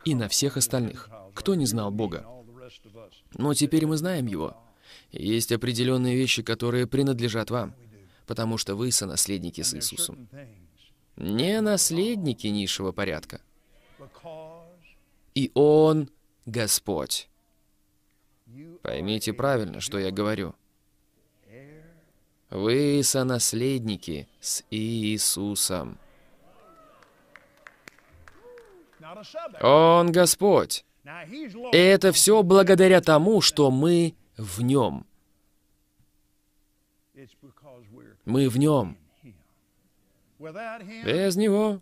Speaker 6: и на всех остальных, кто не знал Бога. Но теперь мы знаем Его. есть определенные вещи, которые принадлежат вам, потому что вы сонаследники с Иисусом. Не наследники низшего порядка. И Он Господь. Поймите правильно, что я говорю. Вы сонаследники с Иисусом. Он Господь. И это все благодаря тому, что мы в Нем. Мы в Нем. Без Него,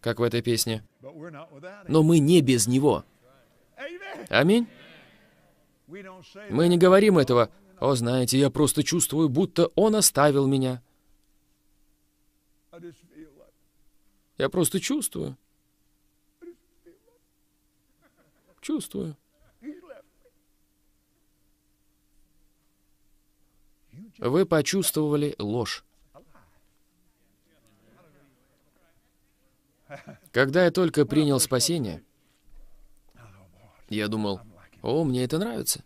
Speaker 6: как в этой песне. Но мы не без Него. Аминь. Мы не говорим этого, о, знаете, я просто чувствую, будто он оставил меня. Я просто чувствую. Чувствую. Вы почувствовали ложь. Когда я только принял спасение, я думал, о, мне это нравится.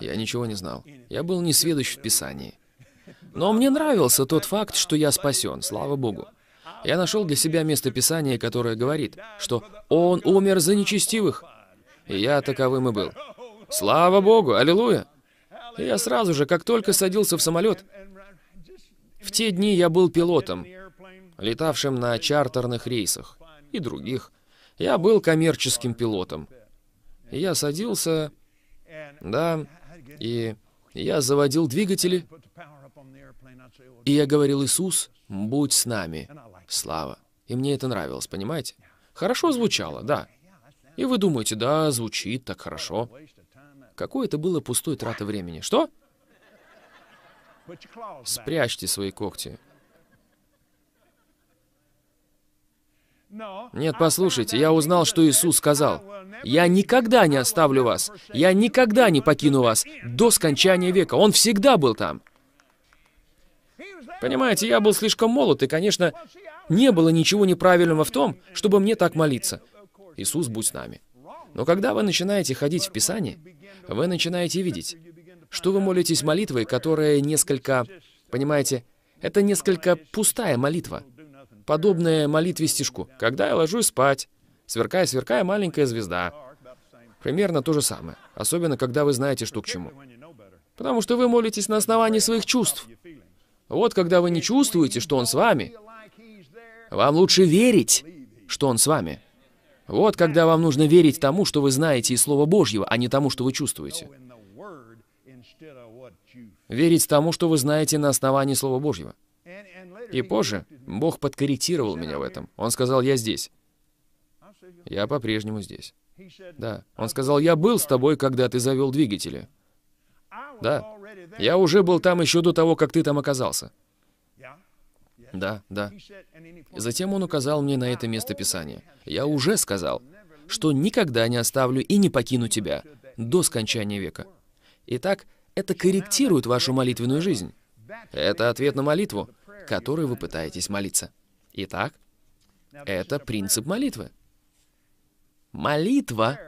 Speaker 6: Я ничего не знал. Я был не сведущ в Писании. Но мне нравился тот факт, что я спасен, слава Богу. Я нашел для себя место Писания, которое говорит, что Он умер за нечестивых. И я таковым и был. Слава Богу, аллилуйя. И я сразу же, как только садился в самолет, в те дни я был пилотом, летавшим на чартерных рейсах и других. Я был коммерческим пилотом. И я садился, да, и Я заводил двигатели, и я говорил, Иисус, будь с нами. Слава. И мне это нравилось, понимаете? Хорошо звучало, да. И вы думаете, да, звучит так хорошо. Какое это было пустой трата времени. Что? Спрячьте свои когти. Нет, послушайте, я узнал, что Иисус сказал. «Я никогда не оставлю вас, я никогда не покину вас до скончания века». Он всегда был там. Понимаете, я был слишком молод, и, конечно, не было ничего неправильного в том, чтобы мне так молиться. Иисус, будь с нами. Но когда вы начинаете ходить в Писание, вы начинаете видеть, что вы молитесь молитвой, которая несколько, понимаете, это несколько пустая молитва подобное молитве стишку. «Когда я ложусь спать, сверкая, сверкая маленькая звезда». Примерно то же самое, особенно когда вы знаете, что к чему. Потому что вы молитесь на основании своих чувств. Вот когда вы не чувствуете, что Он с вами, вам лучше верить, что Он с вами. Вот когда вам нужно верить тому, что вы знаете из Слова Божьего, а не тому, что вы чувствуете. Верить тому, что вы знаете на основании Слова Божьего. И позже Бог подкорректировал меня в этом. Он сказал, я здесь. Я по-прежнему здесь. Да. Он сказал, я был с тобой, когда ты завел двигатели. Да. Я уже был там еще до того, как ты там оказался. Да, да. Затем он указал мне на это место Писания. Я уже сказал, что никогда не оставлю и не покину тебя до скончания века. Итак, это корректирует вашу молитвенную жизнь. Это ответ на молитву, которой вы пытаетесь молиться. Итак, это принцип молитвы. Молитва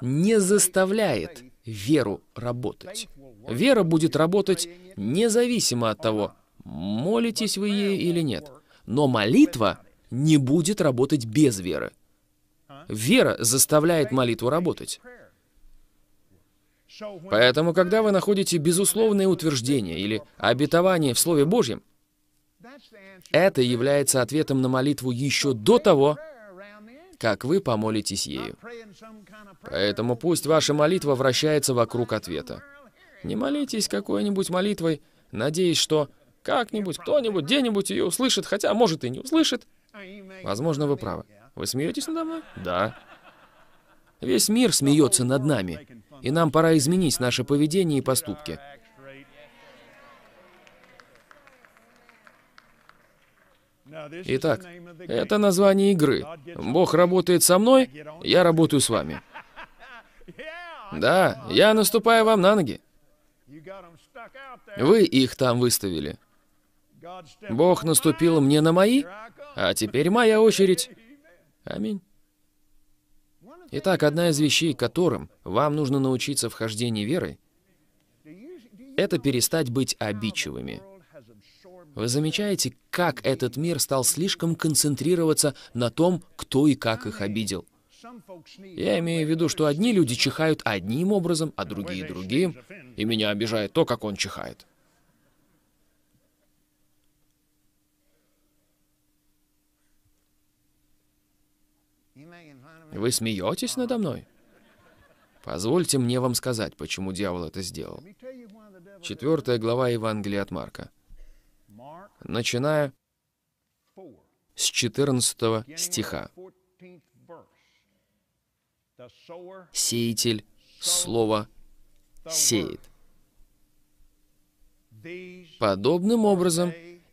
Speaker 6: не заставляет веру работать. Вера будет работать независимо от того, молитесь вы ей или нет. Но молитва не будет работать без веры. Вера заставляет молитву работать. Поэтому, когда вы находите безусловное утверждение или обетование в Слове Божьем, это является ответом на молитву еще до того, как вы помолитесь ею. Поэтому пусть ваша молитва вращается вокруг ответа. Не молитесь какой-нибудь молитвой, надеясь, что как-нибудь, кто-нибудь, где-нибудь ее услышит, хотя, может, и не услышит. Возможно, вы правы. Вы смеетесь надо мной? Да. Весь мир смеется над нами, и нам пора изменить наше поведение и поступки. Итак, это название игры. Бог работает со мной, я работаю с вами. Да, я наступаю вам на ноги. Вы их там выставили. Бог наступил мне на мои, а теперь моя очередь. Аминь. Итак, одна из вещей, которым вам нужно научиться в хождении верой, это перестать быть обидчивыми. Вы замечаете, как этот мир стал слишком концентрироваться на том, кто и как их обидел? Я имею в виду, что одни люди чихают одним образом, а другие другим, и меня обижает то, как он чихает. Вы смеетесь надо мной? Позвольте мне вам сказать, почему дьявол это сделал. Четвертая глава Евангелия от Марка начиная с 14 стиха. Сеятель слово сеет. Подобным образом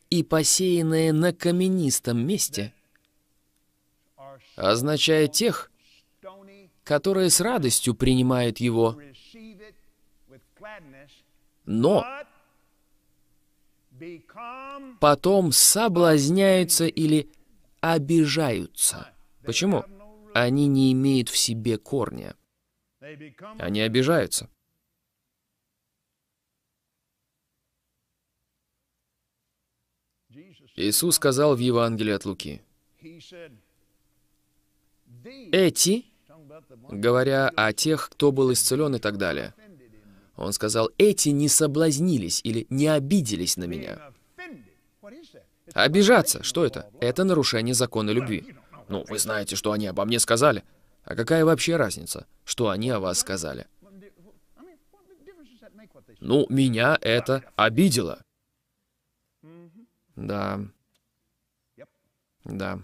Speaker 6: и посеянное на каменистом месте означает тех, которые с радостью принимают его, но потом соблазняются или обижаются. Почему? Они не имеют в себе корня. Они обижаются. Иисус сказал в Евангелии от Луки, «Эти, говоря о тех, кто был исцелен и так далее, он сказал, эти не соблазнились или не обиделись на меня. Обижаться, что это? Это нарушение закона любви. Ну, вы знаете, что они обо мне сказали. А какая вообще разница, что они о вас сказали? Ну, меня это обидело. Да. Да.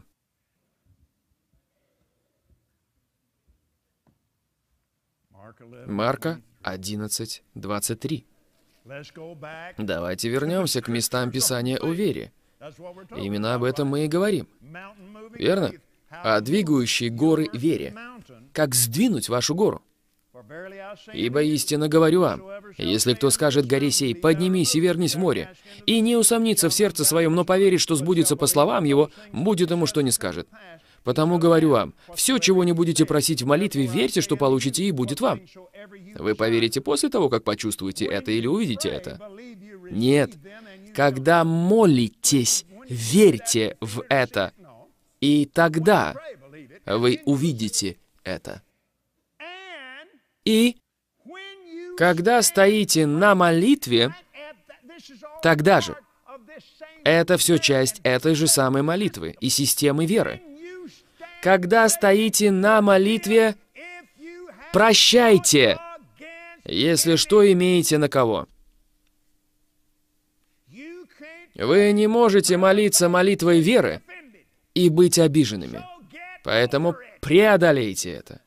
Speaker 6: Марка 11, 23. Давайте вернемся к местам Писания о вере. Именно об этом мы и говорим. Верно? О двигающей горы вере. Как сдвинуть вашу гору? Ибо истинно говорю вам, если кто скажет горе сей, поднимись и вернись в море, и не усомнится в сердце своем, но поверит, что сбудется по словам его, будет ему что не скажет. Потому говорю вам, все, чего не будете просить в молитве, верьте, что получите, и будет вам. Вы поверите после того, как почувствуете это или увидите это? Нет. Когда молитесь, верьте в это, и тогда вы увидите это. И когда стоите на молитве, тогда же. Это все часть этой же самой молитвы и системы веры. Когда стоите на молитве, прощайте, если что имеете на кого. Вы не можете молиться молитвой веры и быть обиженными. Поэтому преодолейте это.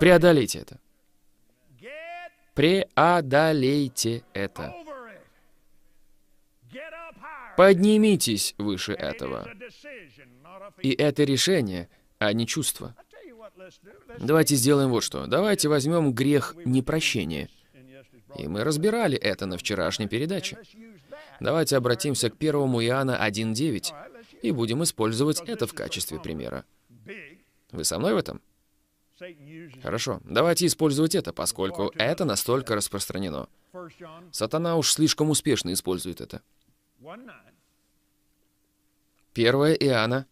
Speaker 6: Преодолейте это. Преодолейте это. Поднимитесь выше этого. И это решение, а не чувство. Давайте сделаем вот что. Давайте возьмем грех непрощения. И мы разбирали это на вчерашней передаче. Давайте обратимся к 1 Иоанна 1.9 и будем использовать это в качестве примера. Вы со мной в этом? Хорошо, давайте использовать это, поскольку это настолько распространено. Сатана уж слишком успешно использует это. 1 Иоанна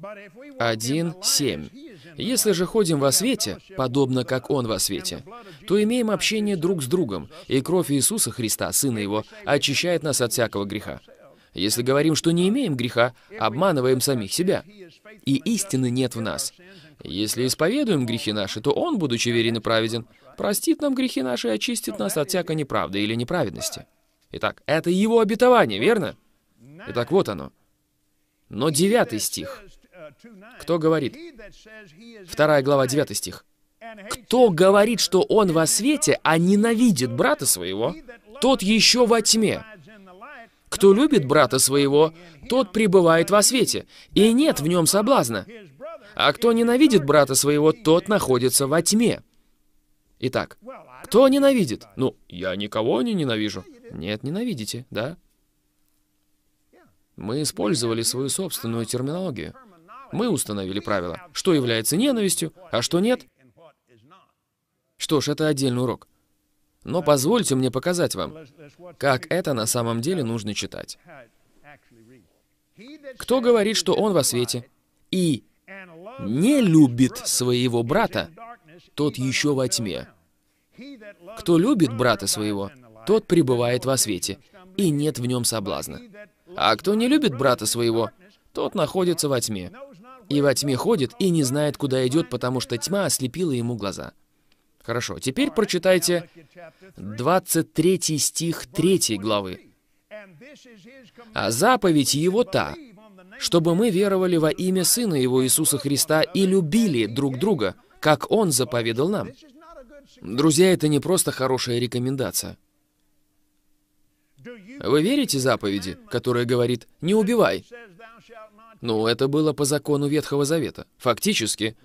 Speaker 6: 1.7. «Если же ходим во свете, подобно как Он во свете, то имеем общение друг с другом, и кровь Иисуса Христа, Сына Его, очищает нас от всякого греха. Если говорим, что не имеем греха, обманываем самих себя, и истины нет в нас. Если исповедуем грехи наши, то Он, будучи верен и праведен, простит нам грехи наши и очистит нас от всякой неправды или неправедности». Итак, это Его обетование, верно? Итак, вот оно. Но девятый стих. Кто говорит? Вторая глава, девятый стих. Кто говорит, что он во свете, а ненавидит брата своего, тот еще во тьме. Кто любит брата своего, тот пребывает во свете, и нет в нем соблазна. А кто ненавидит брата своего, тот находится во тьме. Итак, кто ненавидит? Ну, я никого не ненавижу. Нет, ненавидите, да? Мы использовали свою собственную терминологию. Мы установили правила, что является ненавистью, а что нет. Что ж, это отдельный урок. Но позвольте мне показать вам, как это на самом деле нужно читать. Кто говорит, что он во свете и не любит своего брата, тот еще во тьме. Кто любит брата своего, тот пребывает во свете, и нет в нем соблазна. А кто не любит брата своего, тот находится во тьме. И во тьме ходит и не знает, куда идет, потому что тьма ослепила ему глаза. Хорошо, теперь прочитайте 23 стих 3 главы. «А заповедь его та, чтобы мы веровали во имя Сына Его Иисуса Христа и любили друг друга, как Он заповедал нам». Друзья, это не просто хорошая рекомендация. Вы верите заповеди, которая говорит «не убивай»? Ну, это было по закону Ветхого Завета. Фактически,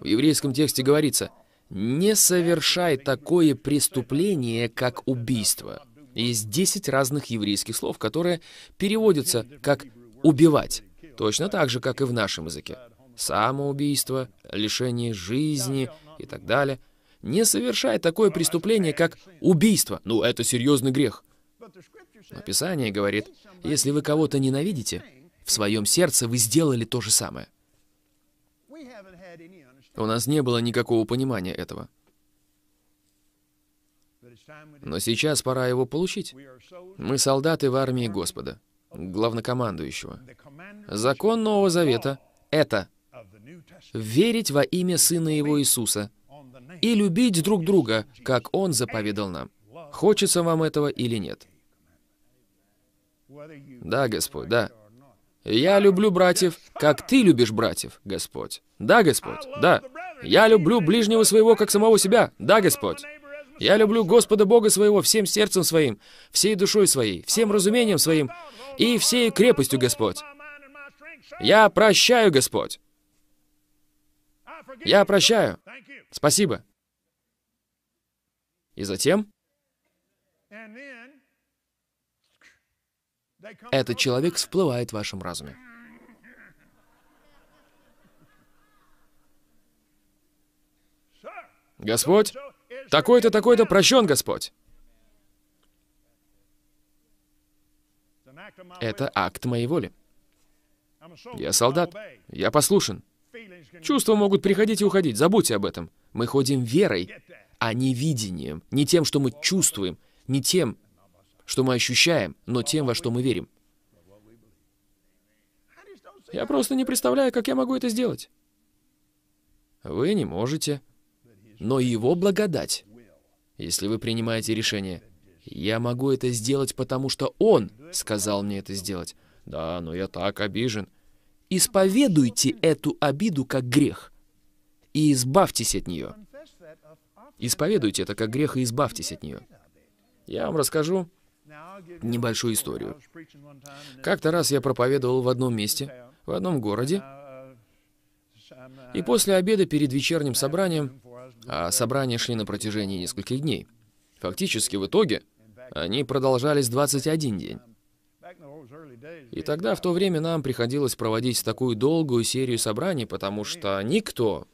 Speaker 6: в еврейском тексте говорится «не совершай такое преступление, как убийство». Есть 10 разных еврейских слов, которые переводятся как «убивать», точно так же, как и в нашем языке. Самоубийство, лишение жизни и так далее. Не совершай такое преступление, как убийство. Ну, это серьезный грех. Но Писание говорит, если вы кого-то ненавидите, в своем сердце вы сделали то же самое. У нас не было никакого понимания этого. Но сейчас пора его получить. Мы солдаты в армии Господа, главнокомандующего. Закон Нового Завета — это верить во имя Сына Его Иисуса и любить друг друга, как Он заповедал нам. Хочется вам этого или нет? Да, Господь, да. Я люблю братьев, как Ты любишь братьев, Господь. Да, Господь, да. Я люблю ближнего своего, как самого себя. Да, Господь. Я люблю Господа Бога своего всем сердцем своим, всей душой своей, всем разумением своим и всей крепостью, Господь. Я прощаю, Господь. Я прощаю. Спасибо. И затем этот человек всплывает в вашем разуме. Господь, такой-то, такой-то прощен, Господь. Это акт моей воли. Я солдат. Я послушен. Чувства могут приходить и уходить. Забудьте об этом. Мы ходим верой, а не видением. Не тем, что мы чувствуем. Не тем, что мы ощущаем, но тем, во что мы верим. Я просто не представляю, как я могу это сделать. Вы не можете. Но Его благодать, если вы принимаете решение, я могу это сделать, потому что Он сказал мне это сделать. Да, но я так обижен. Исповедуйте эту обиду как грех и избавьтесь от нее. Исповедуйте это как грех и избавьтесь от нее. Я вам расскажу небольшую историю. Как-то раз я проповедовал в одном месте, в одном городе, и после обеда перед вечерним собранием, а собрания шли на протяжении нескольких дней, фактически в итоге они продолжались 21 день. И тогда, в то время, нам приходилось проводить такую долгую серию собраний, потому что никто...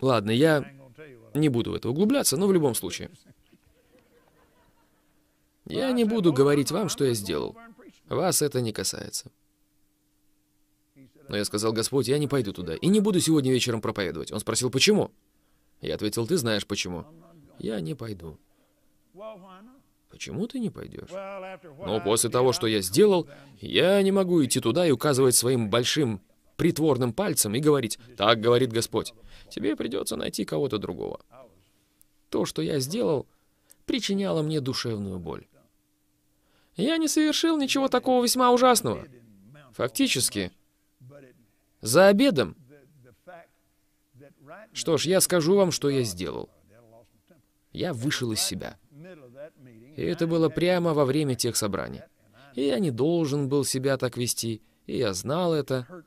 Speaker 6: Ладно, я не буду в это углубляться, но в любом случае. Я не буду говорить вам, что я сделал. Вас это не касается. Но я сказал, Господь, я не пойду туда и не буду сегодня вечером проповедовать. Он спросил, почему? Я ответил, ты знаешь почему. Я не пойду. Почему ты не пойдешь? Но после того, что я сделал, я не могу идти туда и указывать своим большим притворным пальцем и говорить, так говорит Господь, тебе придется найти кого-то другого. То, что я сделал, причиняло мне душевную боль. Я не совершил ничего такого весьма ужасного. Фактически, за обедом. Что ж, я скажу вам, что я сделал. Я вышел из себя. И это было прямо во время тех собраний. И я не должен был себя так вести, и я знал это.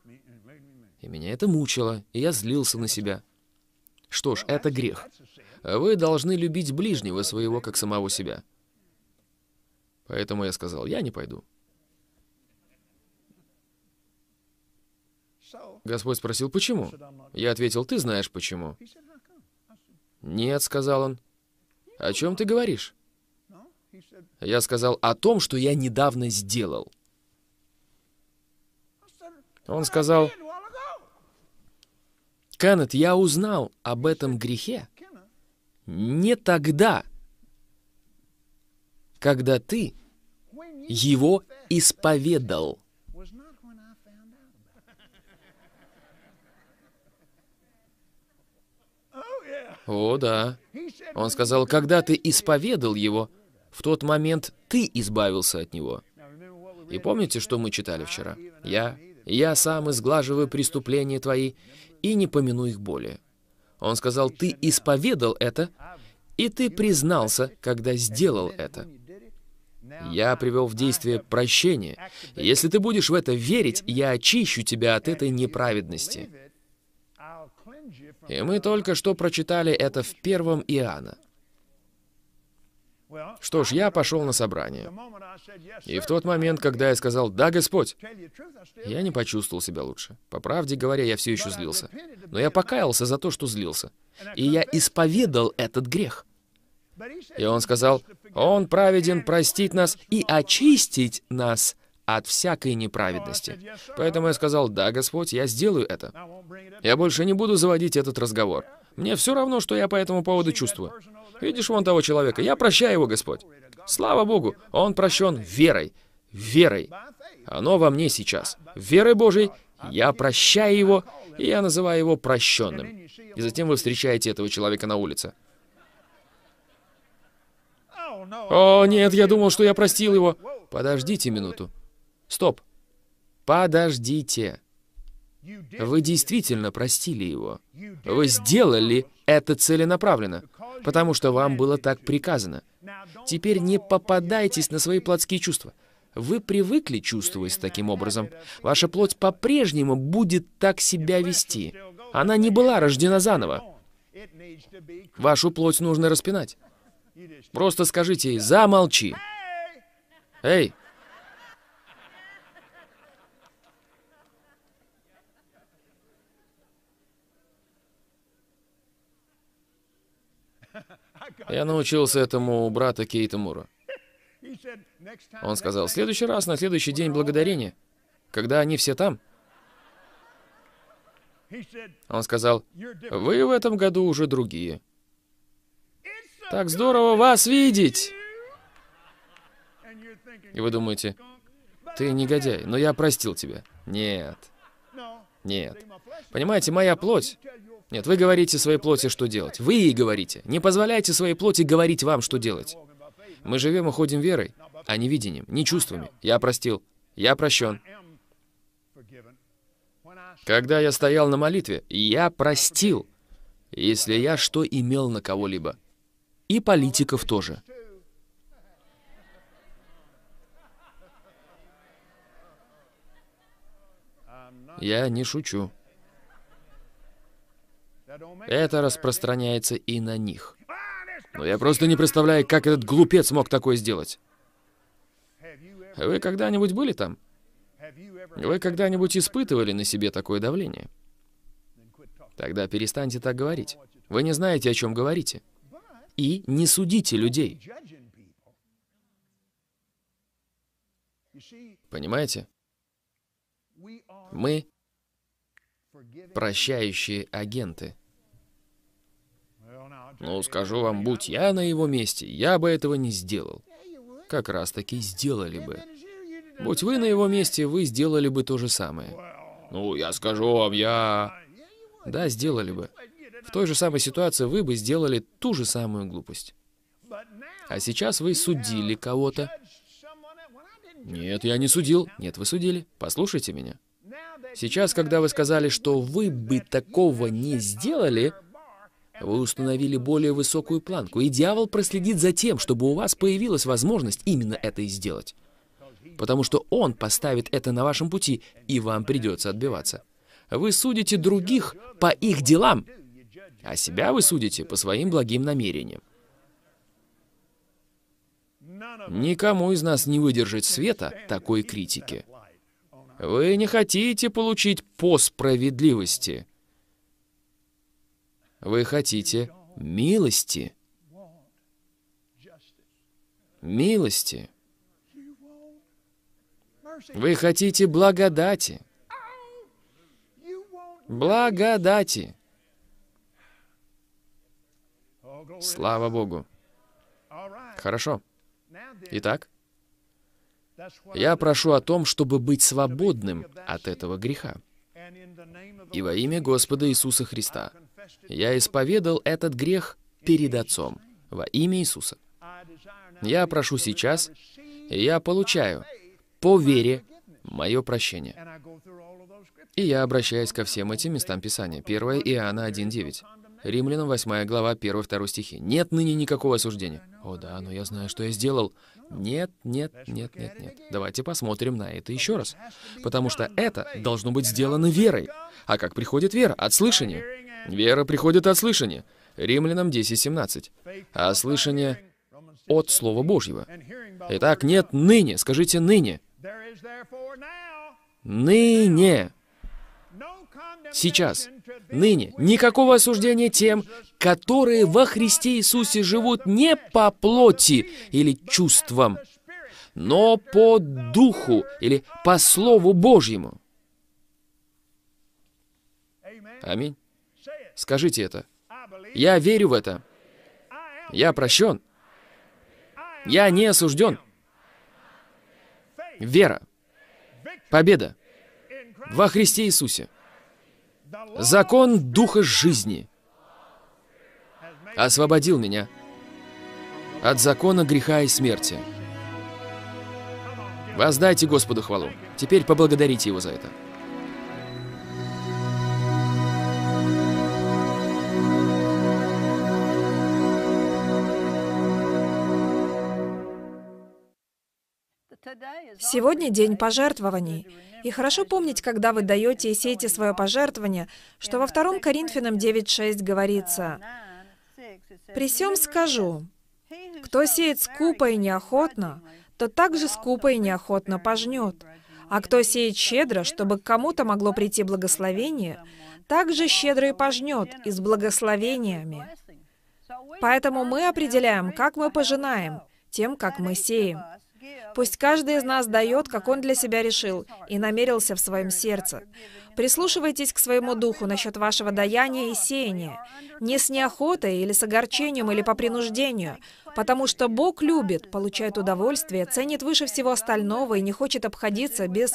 Speaker 6: И меня это мучило, и я злился на себя. Что ж, это грех. Вы должны любить ближнего своего, как самого себя. Поэтому я сказал, я не пойду. Господь спросил, почему? Я ответил, ты знаешь почему. Нет, сказал он. О чем ты говоришь? Я сказал о том, что я недавно сделал. Он сказал, Кеннет, я узнал об этом грехе не тогда, когда ты его исповедал. О, да. Он сказал, когда ты исповедал его, в тот момент ты избавился от него. И помните, что мы читали вчера? Я, я сам изглаживаю преступления твои и не помяну их более. Он сказал, ты исповедал это, и ты признался, когда сделал это. Я привел в действие прощение. Если ты будешь в это верить, я очищу тебя от этой неправедности. И мы только что прочитали это в первом Иоанна. Что ж, я пошел на собрание. И в тот момент, когда я сказал «Да, Господь», я не почувствовал себя лучше. По правде говоря, я все еще злился. Но я покаялся за то, что злился. И я исповедал этот грех. И он сказал, «Он праведен простить нас и очистить нас от всякой неправедности. Поэтому я сказал, да, Господь, я сделаю это. Я больше не буду заводить этот разговор. Мне все равно, что я по этому поводу чувствую. Видишь вон того человека, я прощаю его, Господь. Слава Богу, он прощен верой, верой. Оно во мне сейчас. Верой Божьей Я прощаю его, и я называю его прощенным. И затем вы встречаете этого человека на улице. О, нет, я думал, что я простил его. Подождите минуту. Стоп. Подождите. Вы действительно простили его. Вы сделали это целенаправленно, потому что вам было так приказано. Теперь не попадайтесь на свои плотские чувства. Вы привыкли чувствовать таким образом. Ваша плоть по-прежнему будет так себя вести. Она не была рождена заново. Вашу плоть нужно распинать. Просто скажите ей «замолчи». Эй! Я научился этому у брата Кейта Мура. Он сказал, в следующий раз, на следующий день благодарения, когда они все там, он сказал, вы в этом году уже другие. Так здорово вас видеть! И вы думаете, ты негодяй, но я простил тебя. Нет. Нет. Понимаете, моя плоть... Нет, вы говорите своей плоти, что делать. Вы ей говорите. Не позволяйте своей плоти говорить вам, что делать. Мы живем и ходим верой, а не видением, не чувствами. Я простил. Я прощен. Когда я стоял на молитве, я простил, если я что имел на кого-либо. И политиков тоже. Я не шучу. Это распространяется и на них. Но я просто не представляю, как этот глупец мог такое сделать. Вы когда-нибудь были там? Вы когда-нибудь испытывали на себе такое давление? Тогда перестаньте так говорить. Вы не знаете, о чем говорите. И не судите людей. Понимаете? Мы прощающие агенты. Ну, скажу вам, будь я на его месте, я бы этого не сделал. Как раз таки сделали бы. Будь вы на его месте, вы сделали бы то же самое. Ну, я скажу вам, я... Да, сделали бы. В той же самой ситуации вы бы сделали ту же самую глупость. А сейчас вы судили кого-то. Нет, я не судил. Нет, вы судили. Послушайте меня. Сейчас, когда вы сказали, что вы бы такого не сделали, вы установили более высокую планку, и дьявол проследит за тем, чтобы у вас появилась возможность именно это и сделать. Потому что он поставит это на вашем пути, и вам придется отбиваться. Вы судите других по их делам, а себя вы судите по своим благим намерениям. Никому из нас не выдержать света такой критики. Вы не хотите получить по справедливости. Вы хотите милости. Милости. Вы хотите благодати. Благодати. Слава Богу. Хорошо. Итак, я прошу о том, чтобы быть свободным от этого греха. И во имя Господа Иисуса Христа я исповедал этот грех перед Отцом во имя Иисуса. Я прошу сейчас, и я получаю по вере мое прощение. И я обращаюсь ко всем этим местам Писания. 1 Иоанна 1.9. Римлянам 8 глава 1-2 стихи. Нет ныне никакого осуждения. О да, но я знаю, что я сделал. Нет, нет, нет, нет, нет. Давайте посмотрим на это еще раз. Потому что это должно быть сделано верой. А как приходит вера? От слышания. Вера приходит от слышания. Римлянам 10.17. А слышание от Слова Божьего. Итак, нет ныне. Скажите ныне. Ныне. Сейчас. Ныне. Никакого осуждения тем, которые во Христе Иисусе живут не по плоти или чувствам, но по Духу или по Слову Божьему. Аминь. Скажите это. Я верю в это. Я прощен. Я не осужден. Вера. Победа. во Христе Иисусе. Закон Духа жизни освободил меня от закона греха и смерти. Воздайте Господу хвалу. Теперь поблагодарите Его за это.
Speaker 7: Сегодня день пожертвований. И хорошо помнить, когда вы даете и сеете свое пожертвование, что во 2 Коринфянам 9.6 говорится, «При сем скажу, кто сеет скупо и неохотно, то также скупо и неохотно пожнет. А кто сеет щедро, чтобы к кому-то могло прийти благословение, также щедро и пожнет, и с благословениями. Поэтому мы определяем, как мы пожинаем, тем, как мы сеем. Пусть каждый из нас дает, как он для себя решил и намерился в своем сердце. Прислушивайтесь к своему духу насчет вашего даяния и сеяния. Не с неохотой или с огорчением или по принуждению, потому что Бог любит, получает удовольствие, ценит выше всего остального и не хочет обходиться без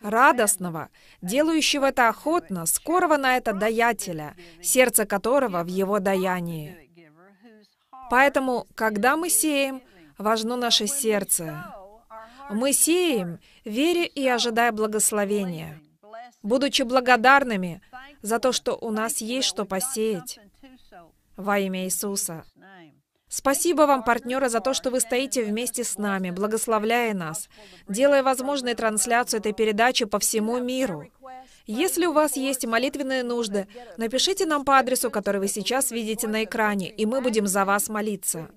Speaker 7: радостного, делающего это охотно, скорого на это даятеля, сердце которого в его даянии. Поэтому, когда мы сеем, важно наше сердце. Мы сеем, веря и ожидая благословения, будучи благодарными за то, что у нас есть что посеять во имя Иисуса. Спасибо вам, партнеры, за то, что вы стоите вместе с нами, благословляя нас, делая возможной трансляцию этой передачи по всему миру. Если у вас есть молитвенные нужды, напишите нам по адресу, который вы сейчас видите на экране, и мы будем за вас молиться.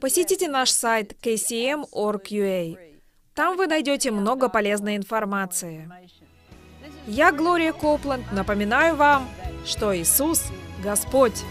Speaker 7: Посетите наш сайт kcm.org.ua. Там вы найдете много полезной информации. Я, Глория Копланд, напоминаю вам, что Иисус – Господь.